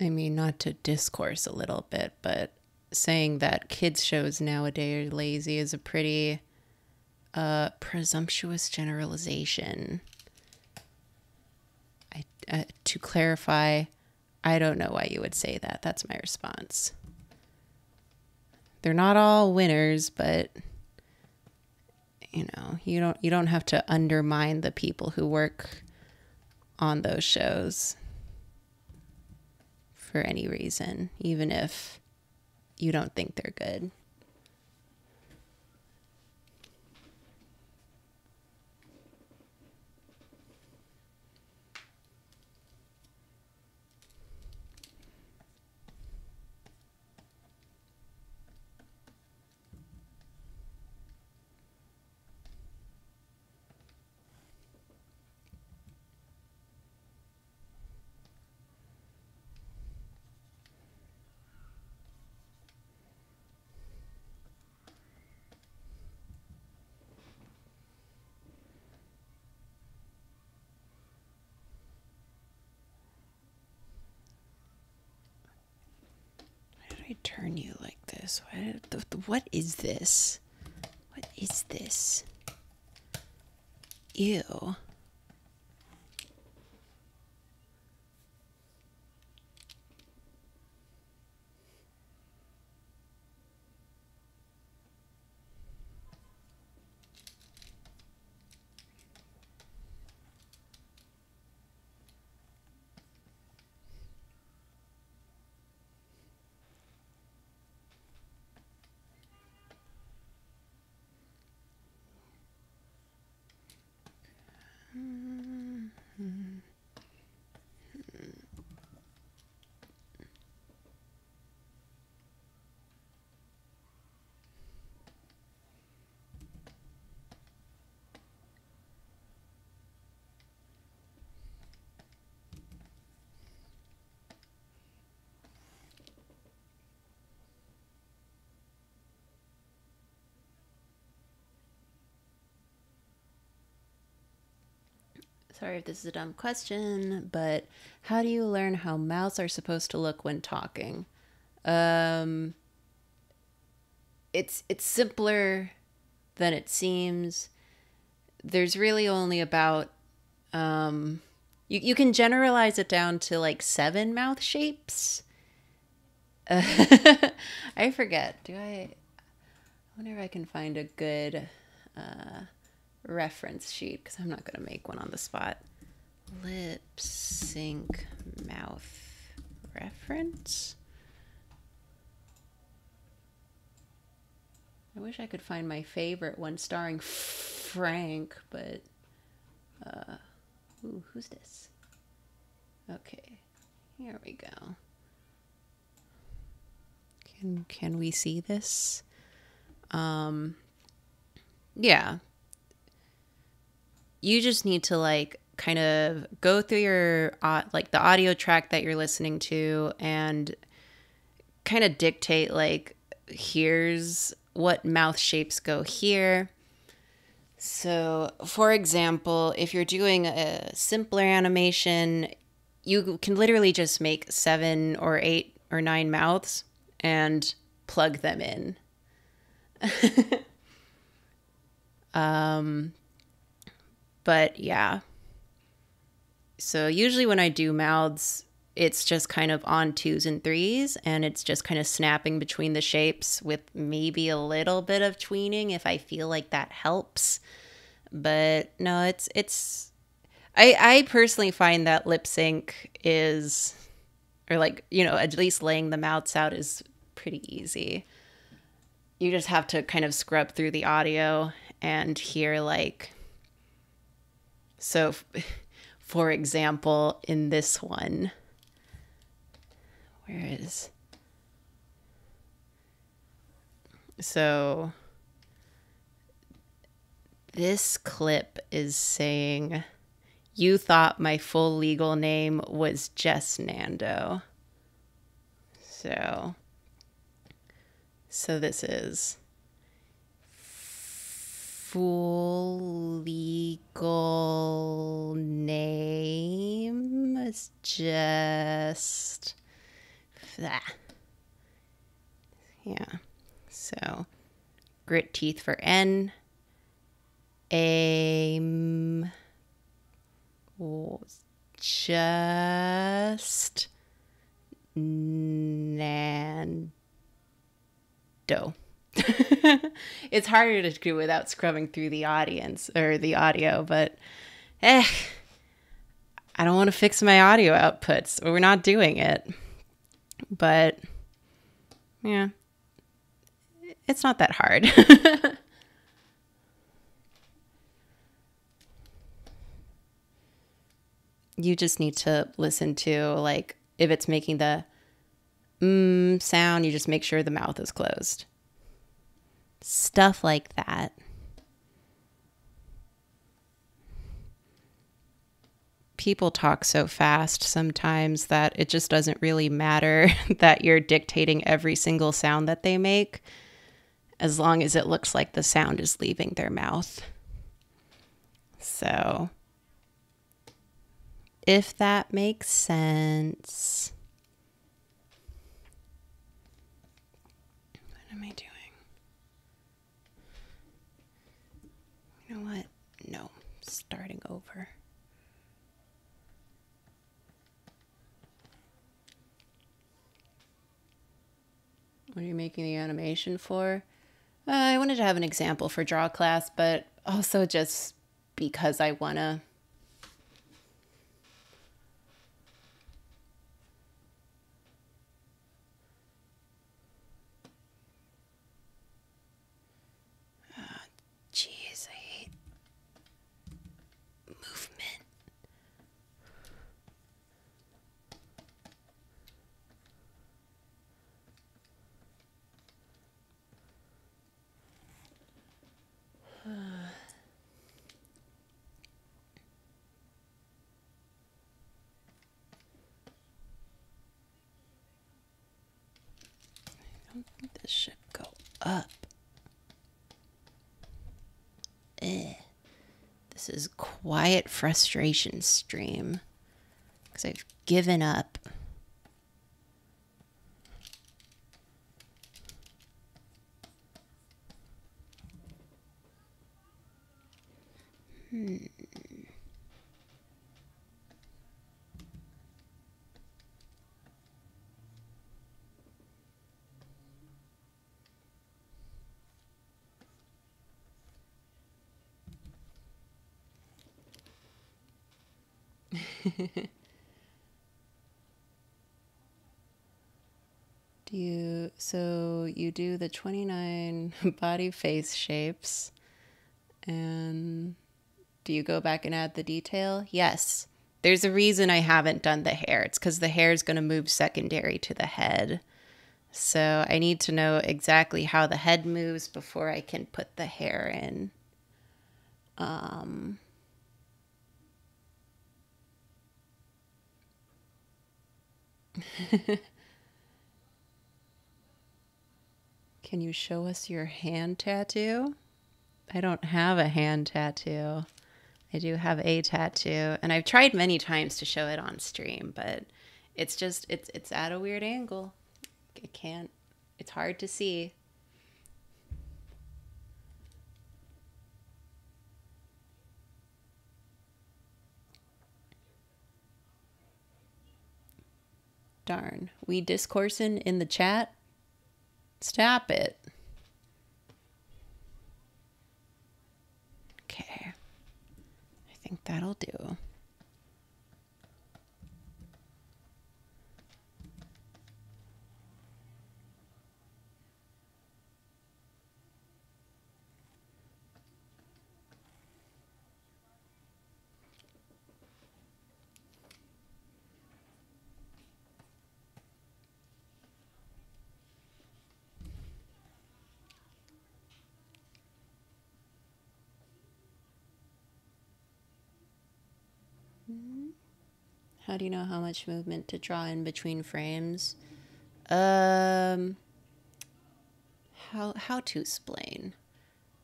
I mean, not to discourse a little bit, but saying that kids shows nowadays are lazy is a pretty uh, presumptuous generalization. I, uh, to clarify, I don't know why you would say that. That's my response. They're not all winners, but you know, you don't you don't have to undermine the people who work on those shows for any reason, even if you don't think they're good. I turn you What, what is this? What is this? Ew. Sorry if this is a dumb question, but how do you learn how mouths are supposed to look when talking? Um, it's it's simpler than it seems. There's really only about um, you you can generalize it down to like seven mouth shapes. Uh, I forget. Do I? I wonder if I can find a good. Uh, reference sheet because I'm not going to make one on the spot. Lip sync mouth reference. I wish I could find my favorite one starring Frank, but uh, ooh, who's this? Okay, here we go. Can can we see this? Um, yeah, you just need to like kind of go through your uh, like the audio track that you're listening to and kind of dictate like here's what mouth shapes go here. So for example if you're doing a simpler animation you can literally just make seven or eight or nine mouths and plug them in. Um but yeah. So usually when I do mouths, it's just kind of on twos and threes and it's just kind of snapping between the shapes with maybe a little bit of tweening if I feel like that helps. But no, it's it's I I personally find that lip sync is or like, you know, at least laying the mouths out is pretty easy. You just have to kind of scrub through the audio and hear like so, for example, in this one, where is. So, this clip is saying, You thought my full legal name was Jess Nando. So, so this is full legal name is just that. Yeah. So grit teeth for N. Aim just Nando. it's harder to do without scrubbing through the audience or the audio, but eh, I don't want to fix my audio outputs. We're not doing it. But yeah, it's not that hard. you just need to listen to like if it's making the mm sound, you just make sure the mouth is closed. Stuff like that. People talk so fast sometimes that it just doesn't really matter that you're dictating every single sound that they make as long as it looks like the sound is leaving their mouth. So, if that makes sense. What am I doing? You know what? No, starting over. What are you making the animation for? Uh, I wanted to have an example for draw class, but also just because I want to this should go up. Eh. This is quiet frustration stream. Because I've given up. Hmm. do you so you do the 29 body face shapes and do you go back and add the detail? Yes. There's a reason I haven't done the hair. It's cuz the hair is going to move secondary to the head. So I need to know exactly how the head moves before I can put the hair in. Um Can you show us your hand tattoo? I don't have a hand tattoo. I do have a tattoo, and I've tried many times to show it on stream, but it's just it's it's at a weird angle. It can't. It's hard to see. Darn. We discoursing in the chat? Stop it. Okay. I think that'll do. How do you know how much movement to draw in between frames? Um, how how to explain?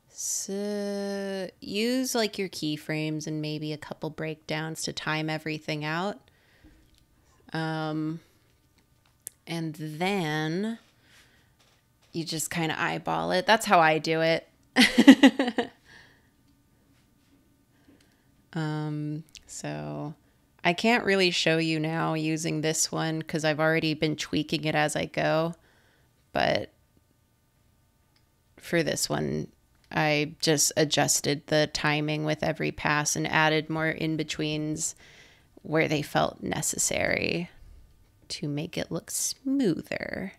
So use like your keyframes and maybe a couple breakdowns to time everything out. Um, and then you just kind of eyeball it. That's how I do it. um, so I can't really show you now using this one because I've already been tweaking it as I go. But for this one, I just adjusted the timing with every pass and added more in betweens where they felt necessary to make it look smoother.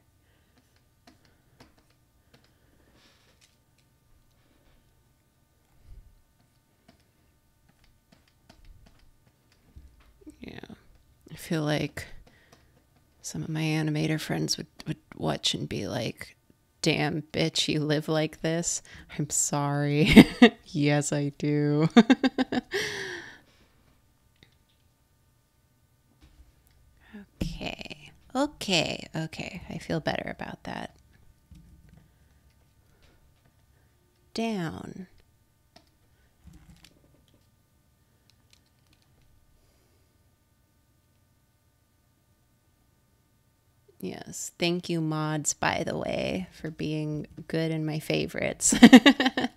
Feel like some of my animator friends would, would watch and be like, damn, bitch, you live like this? I'm sorry. yes, I do. okay. Okay. Okay. I feel better about that. Down. Yes. Thank you, mods, by the way, for being good in my favorites. uh,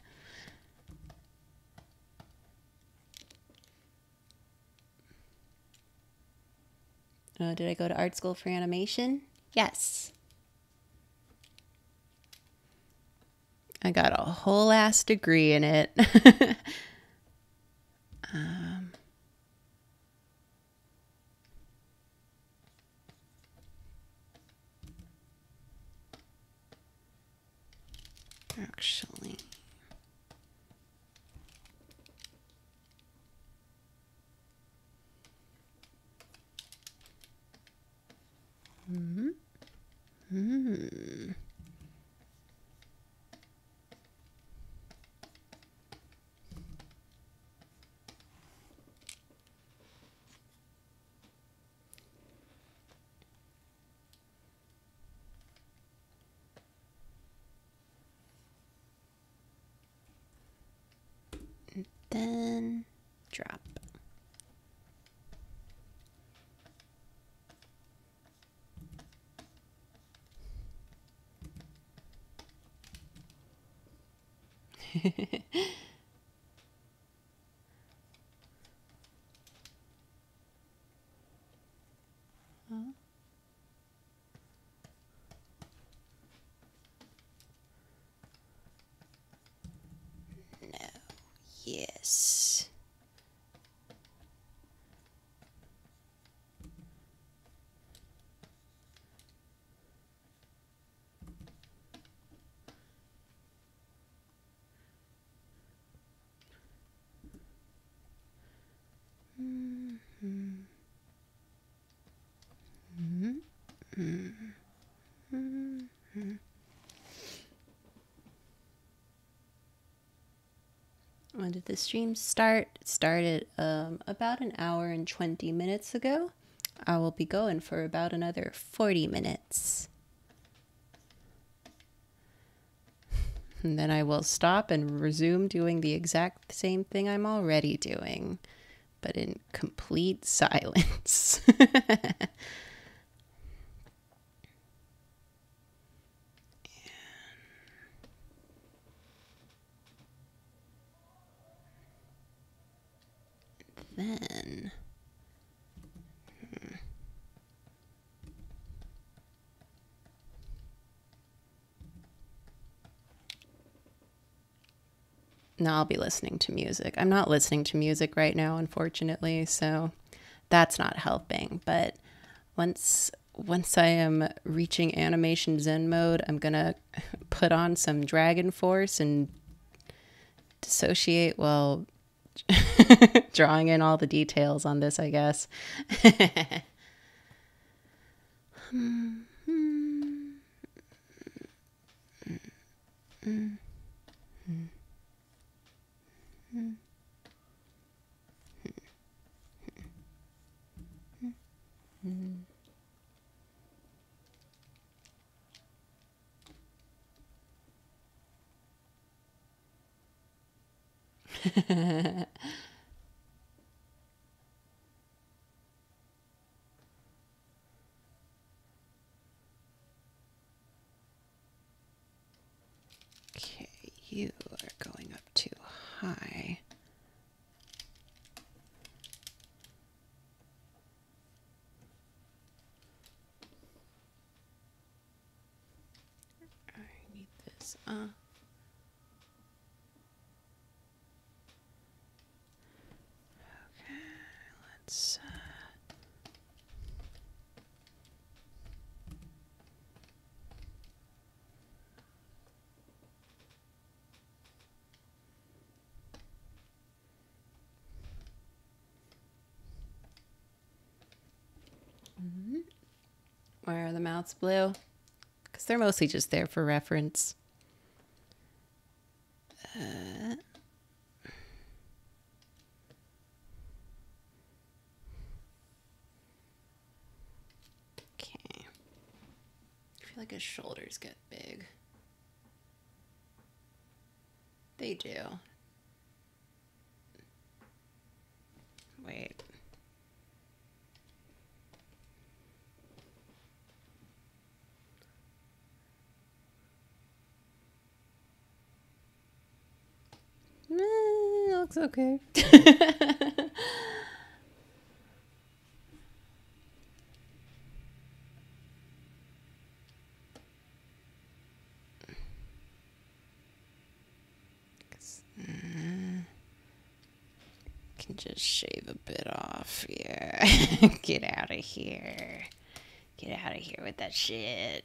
did I go to art school for animation? Yes. I got a whole ass degree in it. um, actually. Hmm. Hmm. Then drop. No. Yes. The stream start? It started um, about an hour and 20 minutes ago. I will be going for about another 40 minutes. And then I will stop and resume doing the exact same thing I'm already doing, but in complete silence. then hmm. no, I'll be listening to music. I'm not listening to music right now, unfortunately, so that's not helping. But once once I am reaching animation zen mode, I'm gonna put on some DragonForce and dissociate while drawing in all the details on this, I guess. okay, you are going up too high. I need this up. Why are the mouths blue? Because they're mostly just there for reference. Uh, okay. I feel like his shoulders get big. They do. Wait. Eh, looks okay. Can just shave a bit off. Yeah. Get out of here. Get out of here with that shit.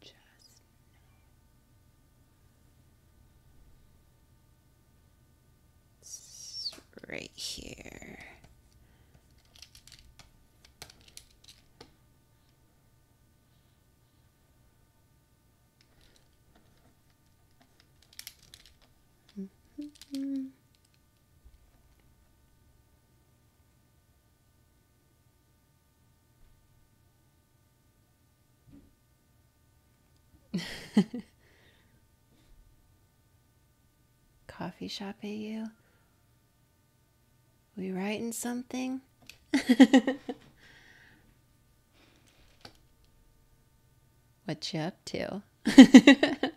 Just s- right here. Coffee shop AU? We writing something? what you up to?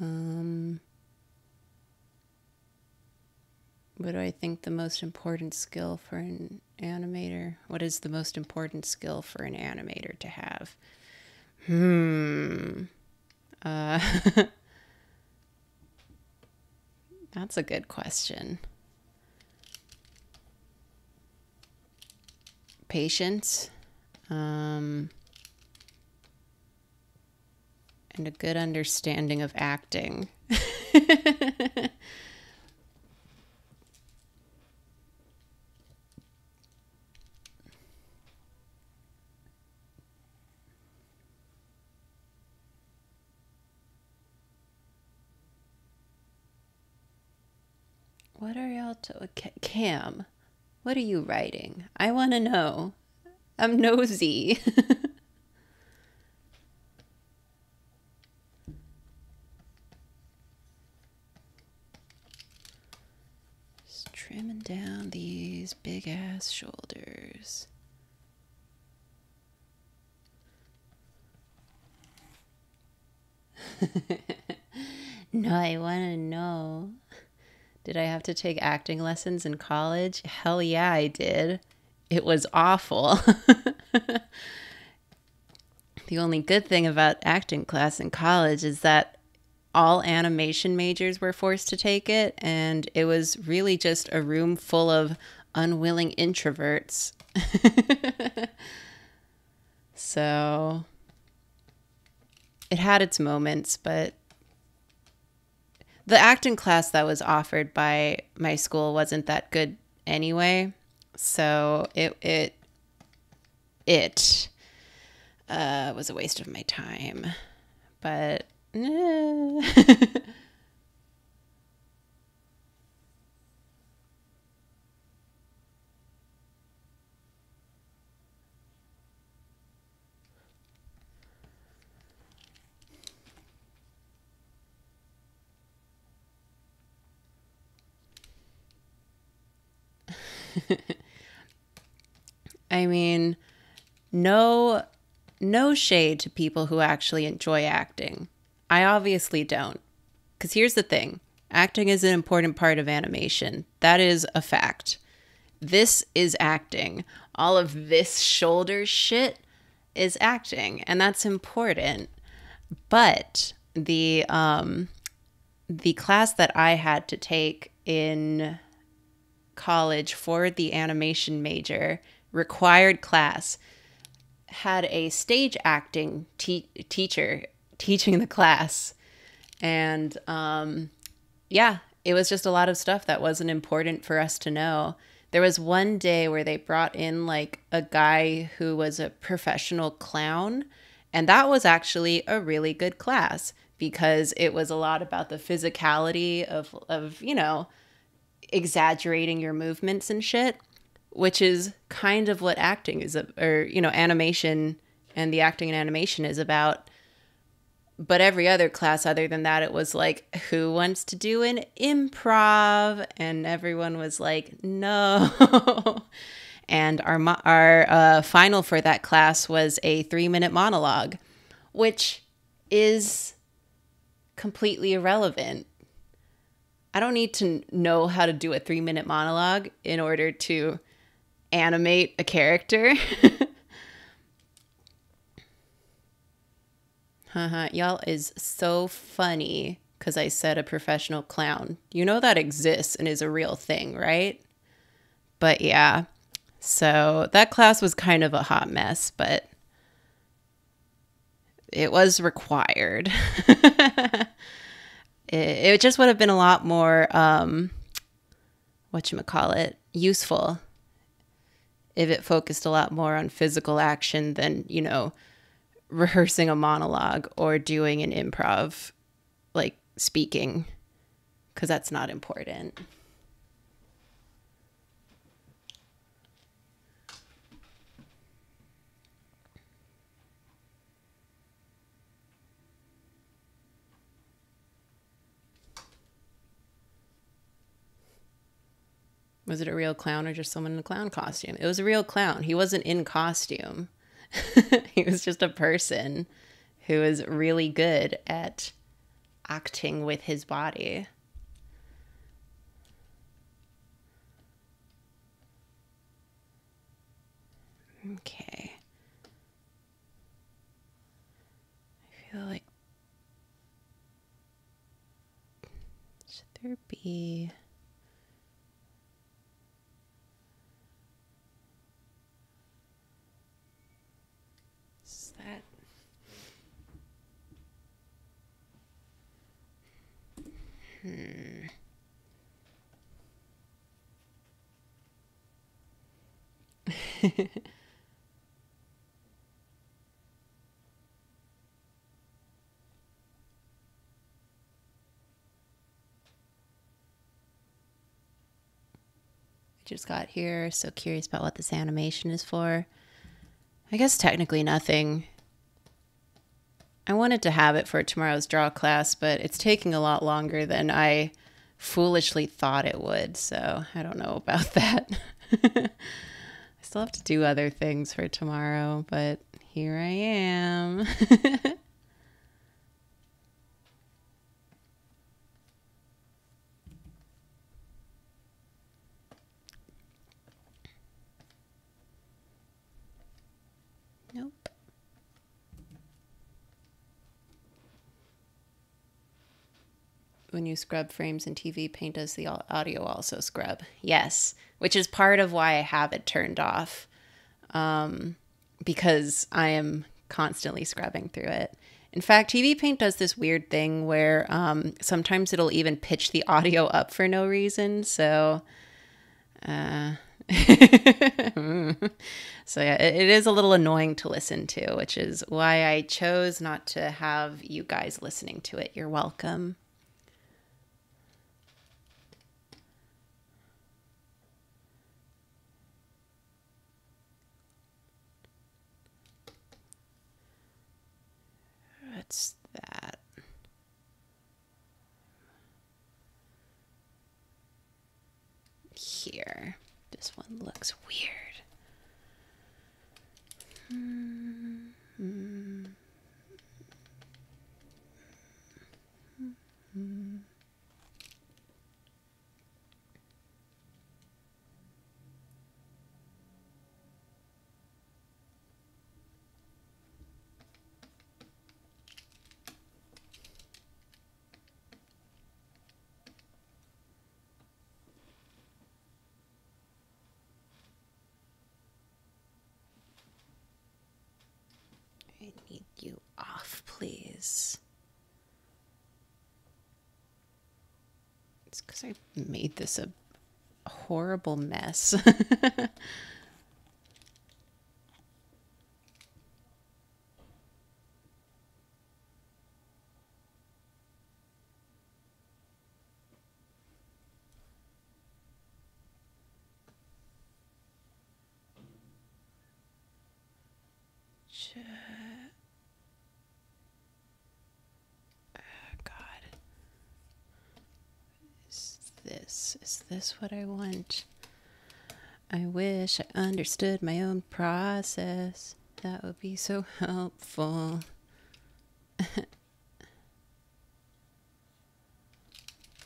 um what do I think the most important skill for an animator? What is the most important skill for an animator to have? Hmm. Uh, that's a good question. Patience. Um, and a good understanding of acting. Ca- Cam? What are you writing? I want to know. I'm nosy. Just trimming down these big ass shoulders. no, I want to know. Did I have to take acting lessons in college? Hell yeah, I did. It was awful. the only good thing about acting class in college is that all animation majors were forced to take it, and it was really just a room full of unwilling introverts. so it had its moments, but the acting class that was offered by my school wasn't that good anyway. So it it it uh, was a waste of my time. But eh. I mean, no no shade to people who actually enjoy acting. I obviously don't. Cuz here's the thing. Acting is an important part of animation. That is a fact. This is acting. All of this shoulder shit is acting, and that's important. But the um the class that I had to take in college for the animation major, required class, had a stage acting te- teacher teaching the class. And um, yeah, it was just a lot of stuff that wasn't important for us to know. There was one day where they brought in like a guy who was a professional clown, and that was actually a really good class because it was a lot about the physicality of of, you know, exaggerating your movements and shit, which is kind of what acting is or you know, animation and the acting and animation is about. But every other class other than that it was like who wants to do an improv? And everyone was like no. And our our uh, final for that class was a 3 minute monologue which is completely irrelevant i don't need to know how to do a 3 minute monologue in order to animate a character y'all is so funny because I said a professional clown. You know that exists and is a real thing, right? But yeah, so that class was kind of a hot mess, but it was required. it, it, just would have been a lot more, um, what you call it, useful if it focused a lot more on physical action than you know rehearsing a monologue or doing an improv, like speaking, because that's not important. Was it a real clown or just someone in a clown costume? It was a real clown. He wasn't in costume. he was just a person who was really good at acting with his body. Okay. I feel like. Should there be. Hmm. just got here, so curious about what this animation is for. I guess technically nothing. I wanted to have it for tomorrow's draw class, but it's taking a lot longer than I foolishly thought it would. So I don't know about that. I still have to do other things for tomorrow, but here I am. when you scrub frames in TVPaint, does the audio also scrub? Yes, which is part of why I have it turned off um, because I am constantly scrubbing through it. In fact, TVPaint does this weird thing where um, sometimes it'll even pitch the audio up for no reason. So, uh, so yeah, it, it is a little annoying to listen to, which is why I chose not to have you guys listening to it. You're welcome. What's that? Here, This one looks weird. I need you off, please. I made this a horrible mess. Ch- Oh, God. Is this is this what I want? I wish I understood my own process. That would be so helpful.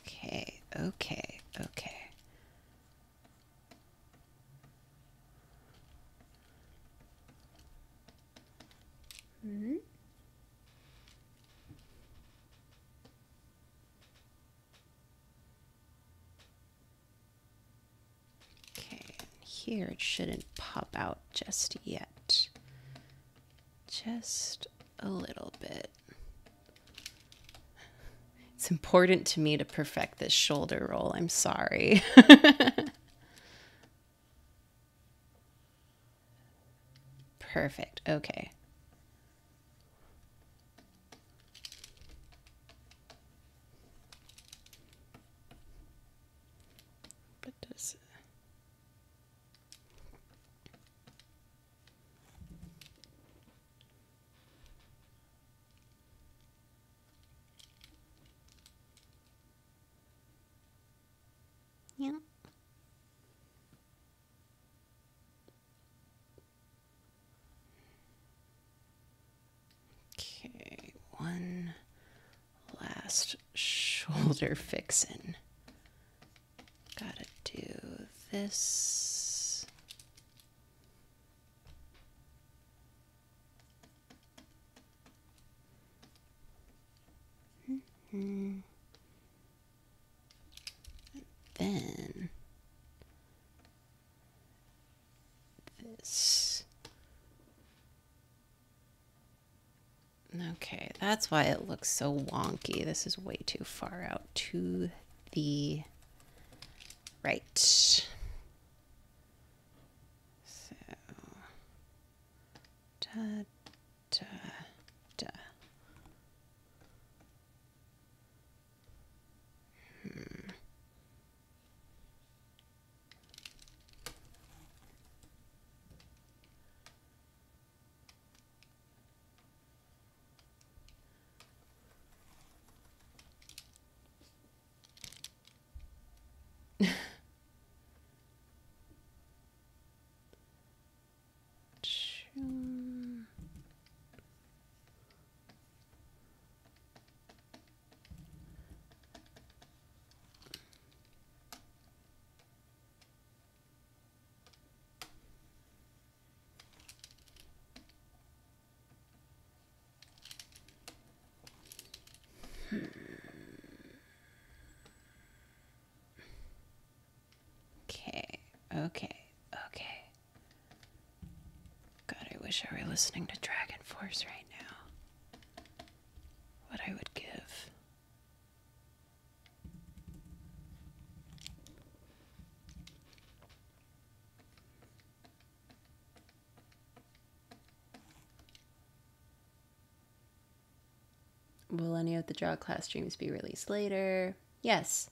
okay, okay, okay. Okay, and here it shouldn't pop out just yet. Just a little bit. It's important to me to perfect this shoulder roll. I'm sorry. Perfect. Okay. But does Yeah. Okay, one last shoulder fixin'. Gotta do this. Mhm. Then this. Okay, that's why it looks so wonky. This is way too far out to the right. So, da, da. Chum. Okay, okay. God, I wish I were listening to DragonForce right now. What I would give. Will any of the draw class streams be released later? Yes.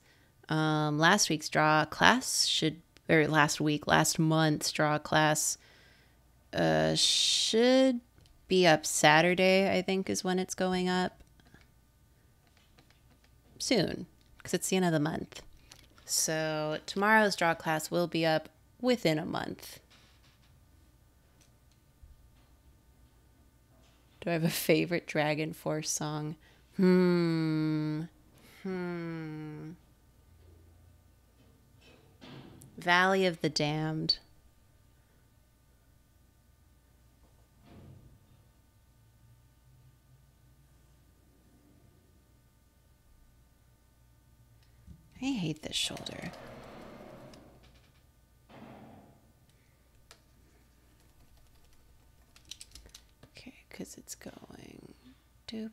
Um, last week's draw class should, or last week, last month's draw class uh, should be up Saturday, I think, is when it's going up. Soon, because it's the end of the month. So tomorrow's draw class will be up within a month. Do I have a favorite DragonForce song? Hmm. Hmm. Valley of the Damned. I hate this shoulder. Okay, because it's going doop.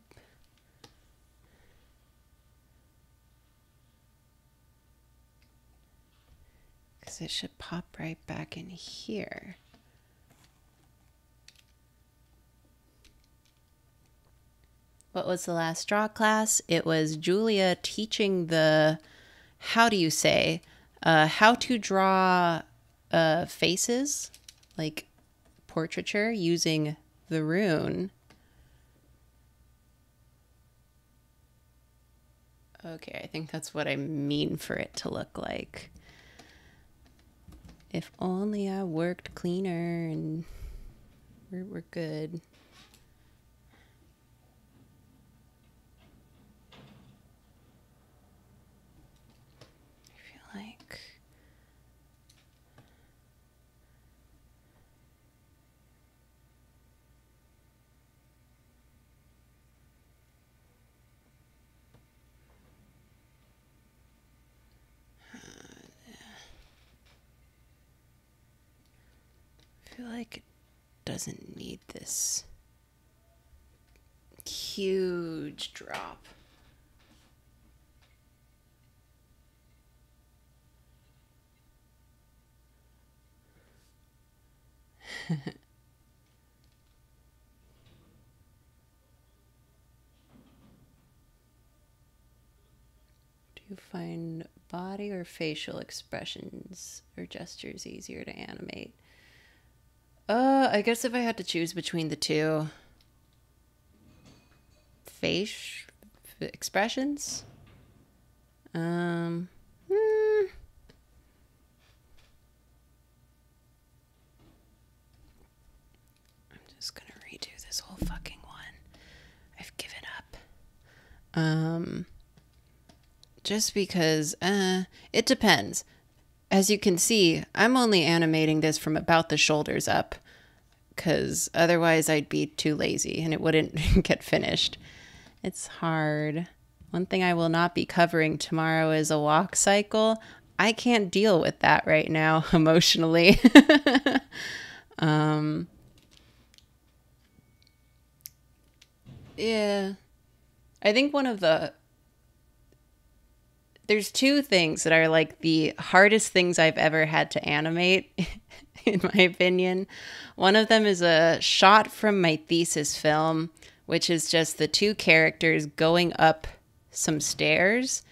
Because it should pop right back in here. What was the last draw class? It was Julia teaching the, how do you say, uh, how to draw uh, faces, like portraiture, using the rune. Okay, I think that's what I mean for it to look like. If only I worked cleaner and we're, we're good. I feel like I feel like it doesn't need this huge drop. Do you find body or facial expressions or gestures easier to animate? Uh, I guess if I had to choose between the two, face expressions. Um, hmm. I'm just gonna redo this whole fucking one. I've given up. Um, just because, uh, it depends. As you can see, I'm only animating this from about the shoulders up because otherwise I'd be too lazy and it wouldn't get finished. It's hard. One thing I will not be covering tomorrow is a walk cycle. I can't deal with that right now emotionally. um, yeah. I think one of the there's two things that are like the hardest things I've ever had to animate, in my opinion. One of them is a shot from my thesis film, which is just the two characters going up some stairs.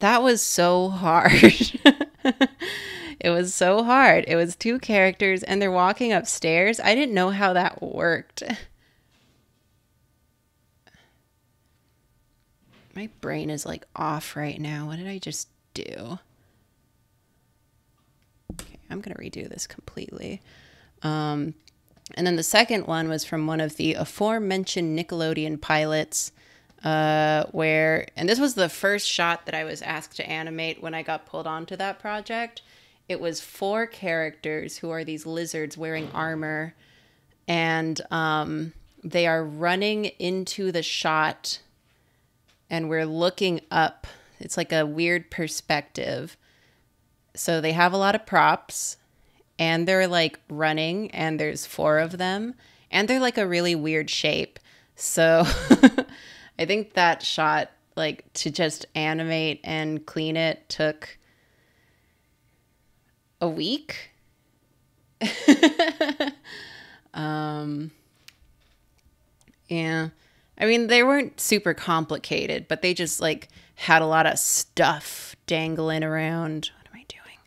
That was so hard. it was so hard. It was two characters and they're walking upstairs. I didn't know how that worked. My brain is like off right now. What did I just do? Okay, I'm going to redo this completely. Um, and then the second one was from one of the aforementioned Nickelodeon pilots, uh, where, and this was the first shot that I was asked to animate when I got pulled onto that project. It was four characters who are these lizards wearing armor, and um, they are running into the shot and we're looking up. It's like a weird perspective. So they have a lot of props and they're like running and there's four of them and they're like a really weird shape. So I think that shot like to just animate and clean it took a week. um yeah. I mean, they weren't super complicated, but they just like had a lot of stuff dangling around. What am I doing?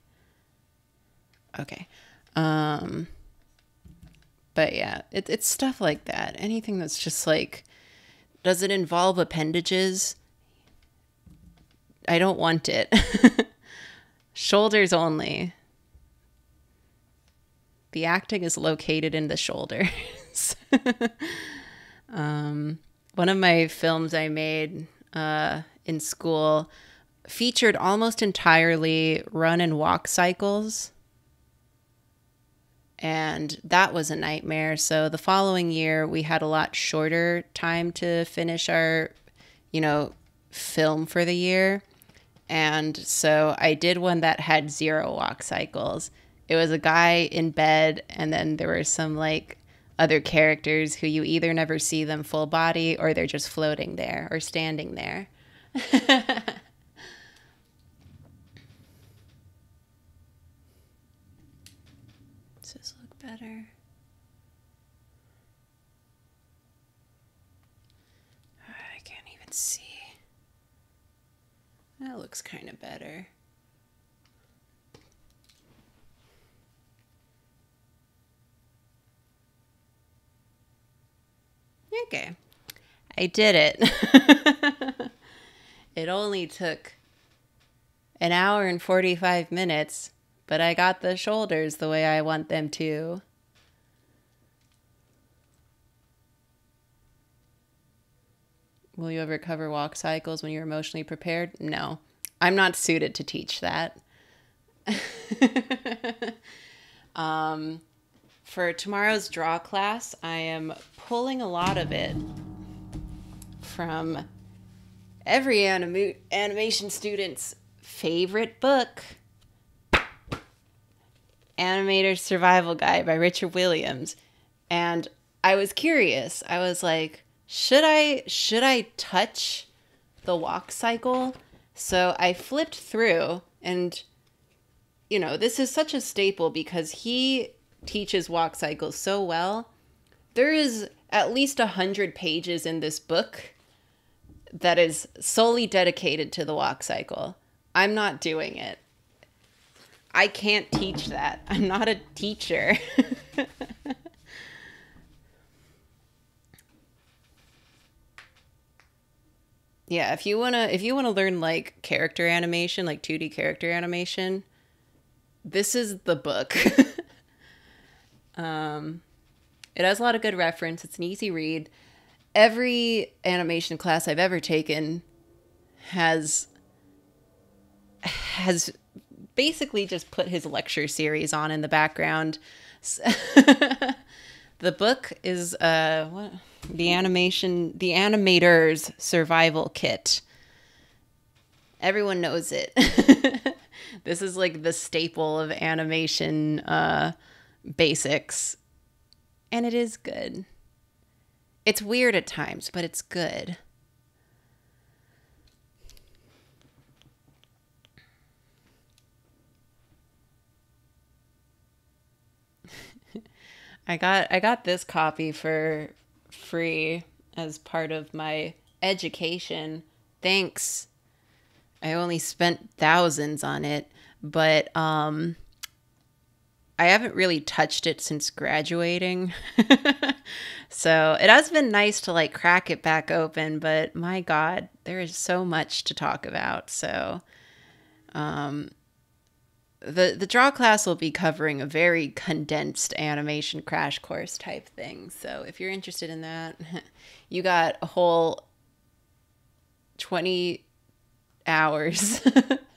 Okay. Um but yeah, it, it's stuff like that. Anything that's just like does it involve appendages? I don't want it. Shoulders only. the acting is located in the shoulders. um, one of my films I made uh, in school featured almost entirely run and walk cycles. And that was a nightmare. So the following year, we had a lot shorter time to finish our, you know, film for the year. And so I did one that had zero walk cycles. It was a guy in bed, and then there were some like other characters who you either never see them full body or they're just floating there or standing there. Does this look better? I can't even see. That looks kind of better. Okay. I did it. it only took an hour and 45 minutes, but I got the shoulders the way I want them to. Will you ever cover walk cycles when you're emotionally prepared? No. I'm not suited to teach that. um, for tomorrow's draw class, I am pulling a lot of it from every anim- animation student's favorite book Animator's Survival Guide by Richard Williams. And I was curious. I was like, should I should I touch the walk cycle? So I flipped through and you know, this is such a staple because he teaches walk cycles so well. There is at least a hundred pages in this book that is solely dedicated to the walk cycle. I'm not doing it. I can't teach that. I'm not a teacher. yeah, if you want to if you want to learn like character animation, like 2D character animation, this is the book. um it has a lot of good reference. It's an easy read. Every animation class I've ever taken has has basically just put his lecture series on in the background. the book is uh what the animation the animator's survival kit. Everyone knows it. this is like the staple of animation uh basics and it is good. It's weird at times, but it's good. I got I got this copy for free as part of my education. Thanks. I only spent thousands on it, but um I haven't really touched it since graduating. so it has been nice to like crack it back open, but my God, there is so much to talk about. So um, the the draw class will be covering a very condensed animation crash course type thing. So if you're interested in that, you got a whole 20 hours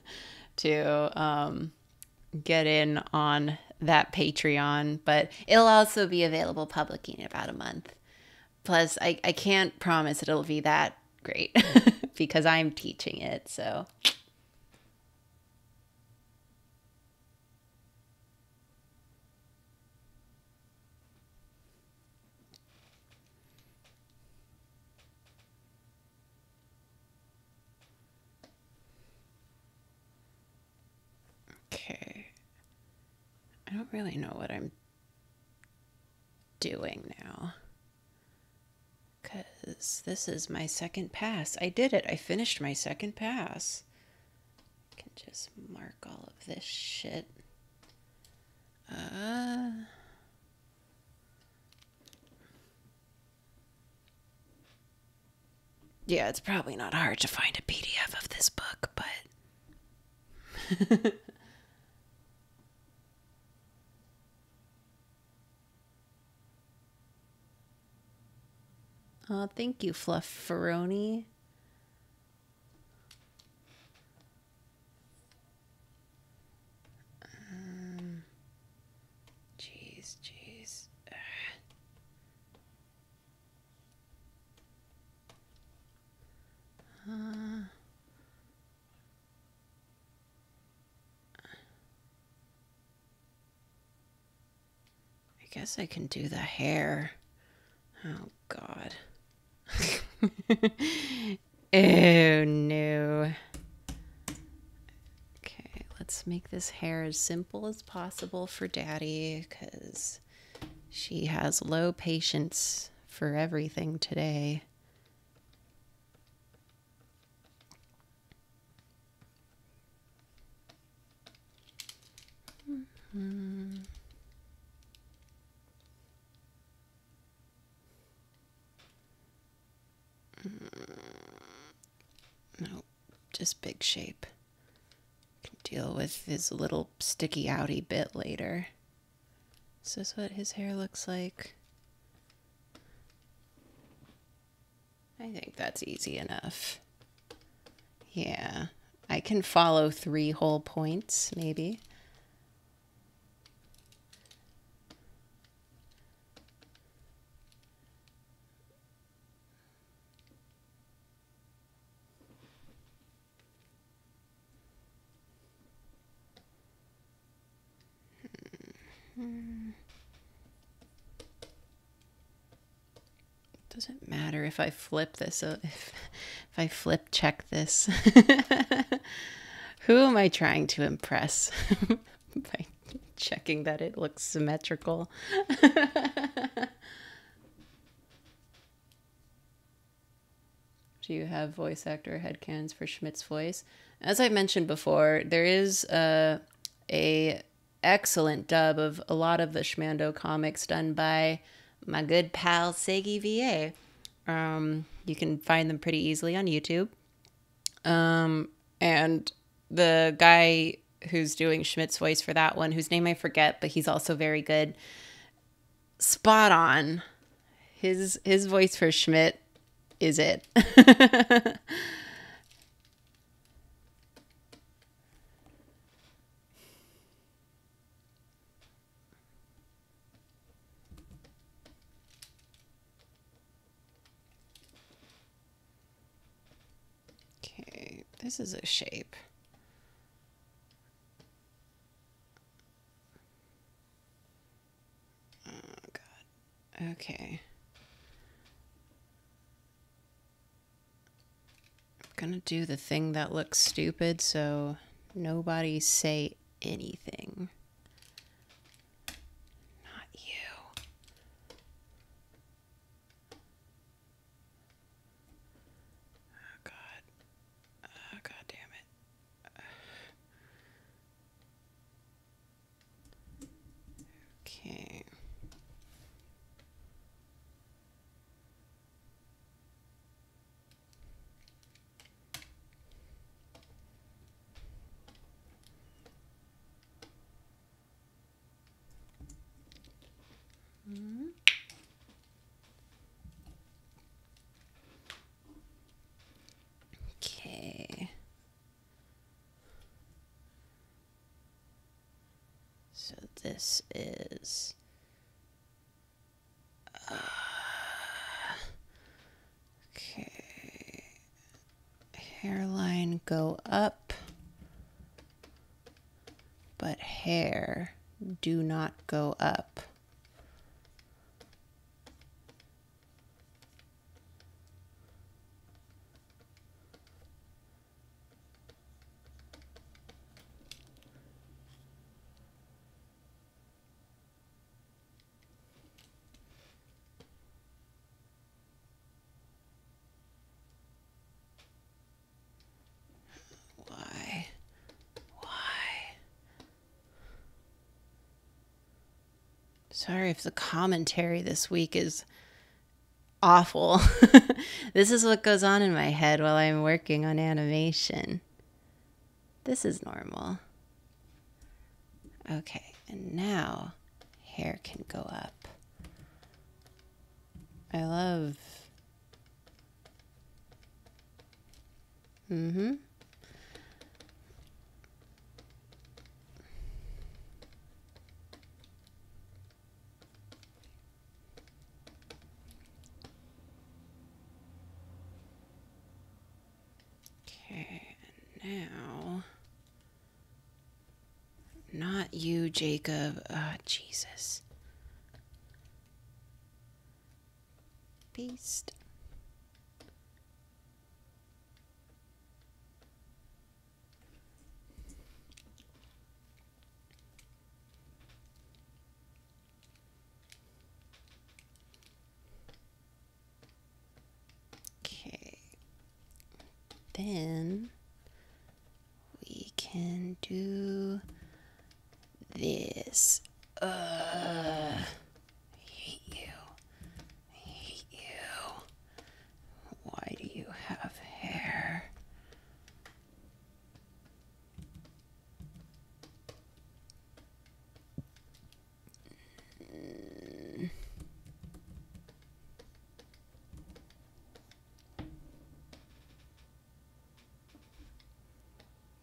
to um, get in on that Patreon, but it'll also be available publicly in about a month. Plus, I, I can't promise it'll be that great because I'm teaching it. So. Okay. I don't really know what I'm doing now. Because this is my second pass. I did it. I finished my second pass. I can just mark all of this shit. Uh. Yeah, it's probably not hard to find a PDF of this book, but. Oh, thank you, Fluff Ferroni. Um, jeez, jeez. Uh, I guess I can do the hair. Oh, God. oh, no. Okay, let's make this hair as simple as possible for Daddy because she has low patience for everything today. Mm-hmm. No, just big shape. Can deal with his little sticky outy bit later. Is this what his hair looks like? I think that's easy enough. Yeah, I can follow three whole points, maybe. Doesn't matter if I flip this. uh, If, if I flip check this. Who am I trying to impress by checking that it looks symmetrical? Do you have voice actor headcanons for Schmidt's voice? As I mentioned before, there is a, a excellent dub of a lot of the Schmando comics done by my good pal Segi VA. Um, you can find them pretty easily on YouTube. Um, and the guy who's doing Schmidt's voice for that one, whose name I forget, but he's also very good. Spot on. His his voice for Schmidt is it. okay, this is a shape. Oh god. Okay. I'm gonna do the thing that looks stupid so nobody say anything. Not you. Oh god. Oh god damn it. Okay. Okay. So this is. uh, okay. Hairline go up, but hair do not go up. life. The commentary this week is awful. this is what goes on in my head while I'm working on animation. This is normal. Okay, and now hair can go up. I love. Mm-hmm. Now. Not you, Jacob. Ah, Jesus. Beast. Okay. Then can do this. Uh, I hate you. I hate you. Why do you have hair?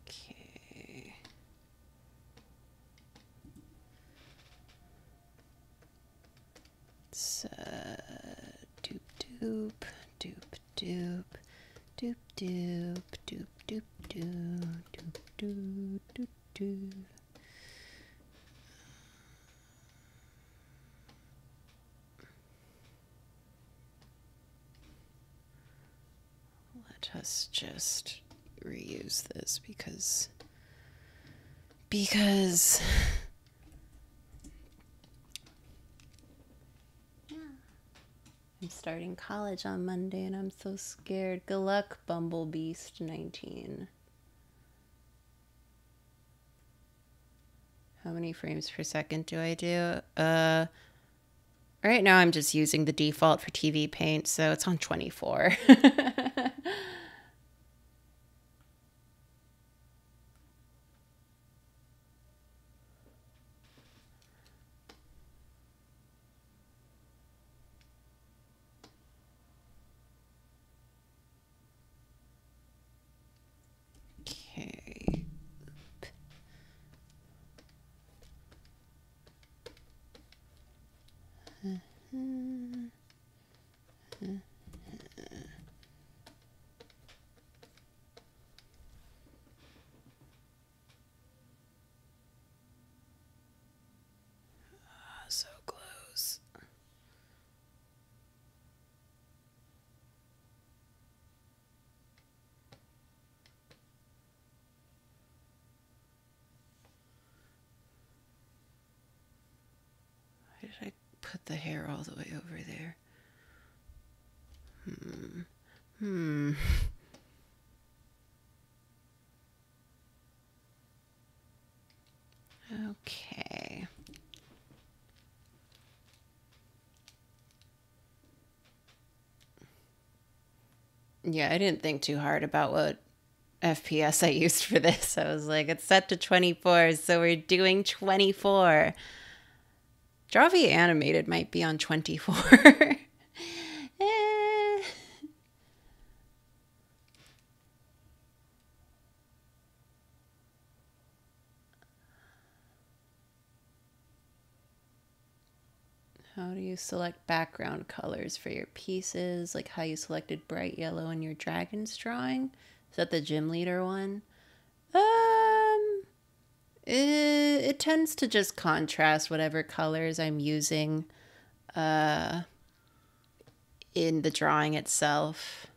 Okay. So, doop doop, doop doop, doop doop, doop doop doop, doop doop, doop doop. Let us just reuse this because because I'm starting college on Monday and I'm so scared. Good luck, Bumblebeast 19. How many frames per second do I do? Uh right now I'm just using the default for TVPaint, so it's on 24. okay. Ah, so close. Why did I put the hair all the way over there? Hmm. Hmm. Okay. Yeah, I didn't think too hard about what FPS I used for this. I was like, it's set to 24, so we're doing 24. Drawfee Animated might be on 24. Eh. How do you select background colors for your pieces? Like how you selected bright yellow in your dragon's drawing? Is that the gym leader one? Um, it, it tends to just contrast whatever colors I'm using uh, in the drawing itself.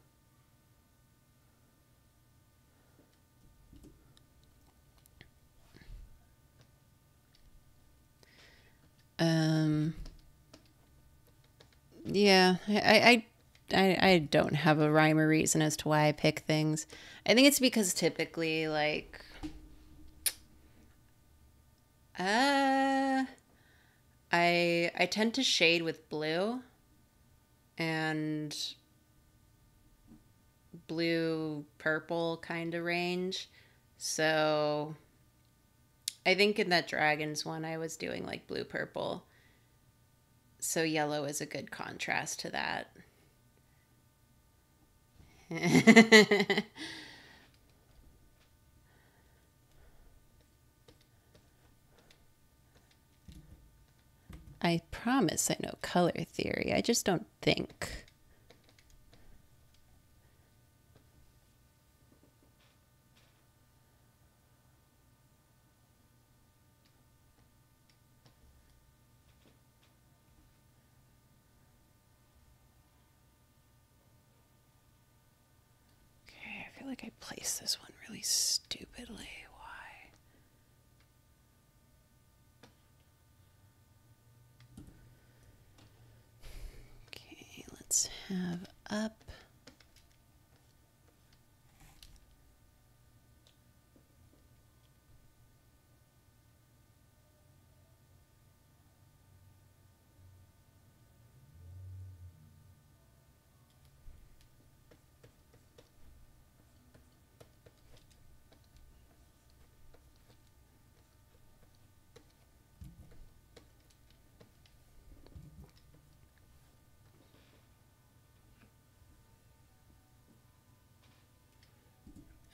Um, yeah, I, I, I, I don't have a rhyme or reason as to why I pick things. I think it's because typically, like, uh, I I tend to shade with blue and blue purple kind of range. So I think in that dragons one I was doing like blue purple. So yellow is a good contrast to that. I promise I know color theory. I just don't think. Okay, I feel like I placed this one really stupidly. Why? Okay, let's have up.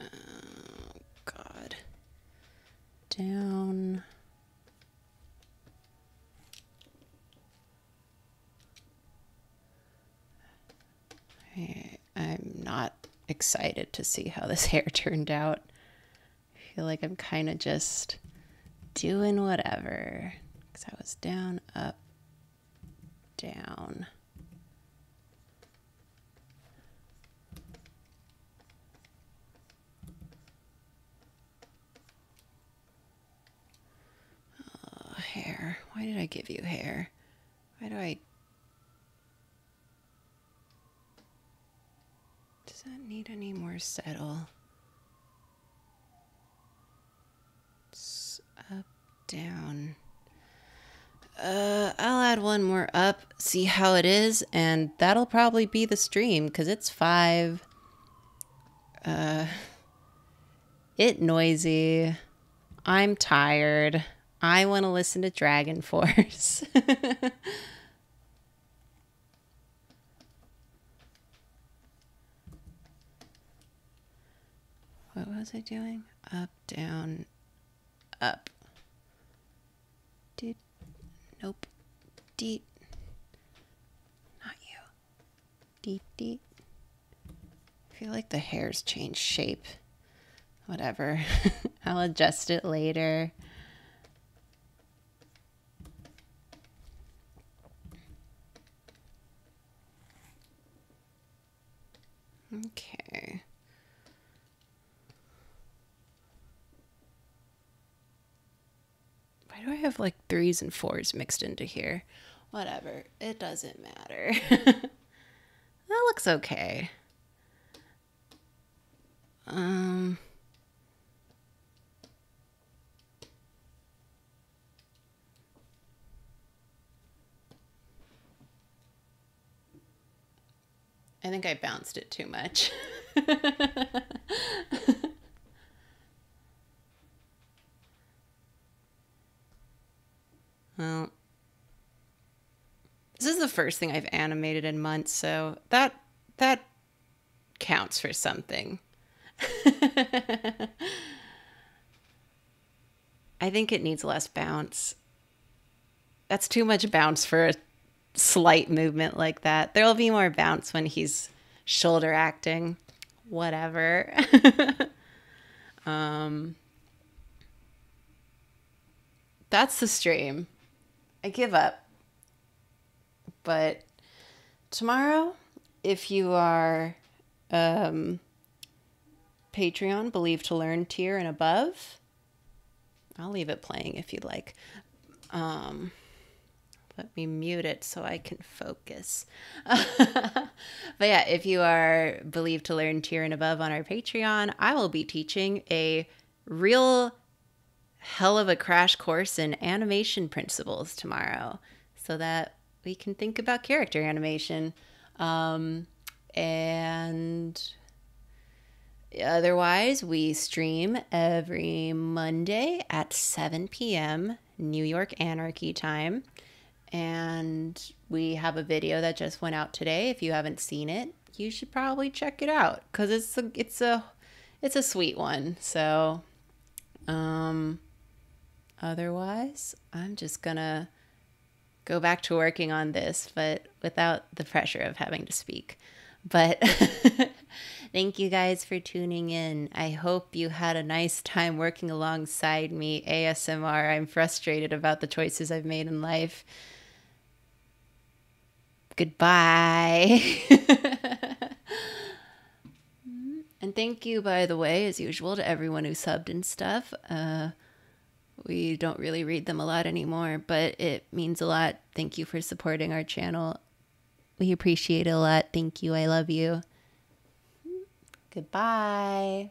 Oh, God. Down. I, I'm not excited to see how this hair turned out. I feel like I'm kind of just doing whatever. Because I was down, up, down. Hair. Why did I give you hair? Why do I. Does that need any more settle? It's up, down. Uh, I'll add one more up, see how it is, and that'll probably be the stream because it's five. Uh, it noisy. I'm tired. I want to listen to DragonForce. what was I doing? Up, down, up. Did nope. Deet. Not you. Deet deet. I feel like the hair's change shape. Whatever. I'll adjust it later. Okay. Do I have like threes and fours mixed into here? Whatever. It doesn't matter. that looks okay. Um. I think I bounced it too much. well, this is the first thing I've animated in months, so that that counts for something. I think it needs less bounce. That's too much bounce for a slight movement like that. There'll be more bounce when he's shoulder acting. Whatever. um, that's the stream. I give up. But tomorrow, if you are um, Patreon, Believe to Learn tier and above, I'll leave it playing if you'd like. Um, let me mute it so I can focus. but yeah, if you are Believe to Learn tier and above on our Patreon, I will be teaching a real hell of a crash course in animation principles tomorrow so that we can think about character animation. Um, and otherwise, we stream every Monday at 7 p.m. New York Anarchy time. And we have a video that just went out today. If you haven't seen it, you should probably check it out because it's a it's a it's a sweet one. So, um, otherwise, I'm just gonna go back to working on this, but without the pressure of having to speak. But thank you guys for tuning in. I hope you had a nice time working alongside me, ASMR. I'm frustrated about the choices I've made in life. Goodbye. and thank you, by the way, as usual, to everyone who subbed and stuff. Uh, we don't really read them a lot anymore, but it means a lot. Thank you for supporting our channel. We appreciate it a lot. Thank you. I love you. Goodbye.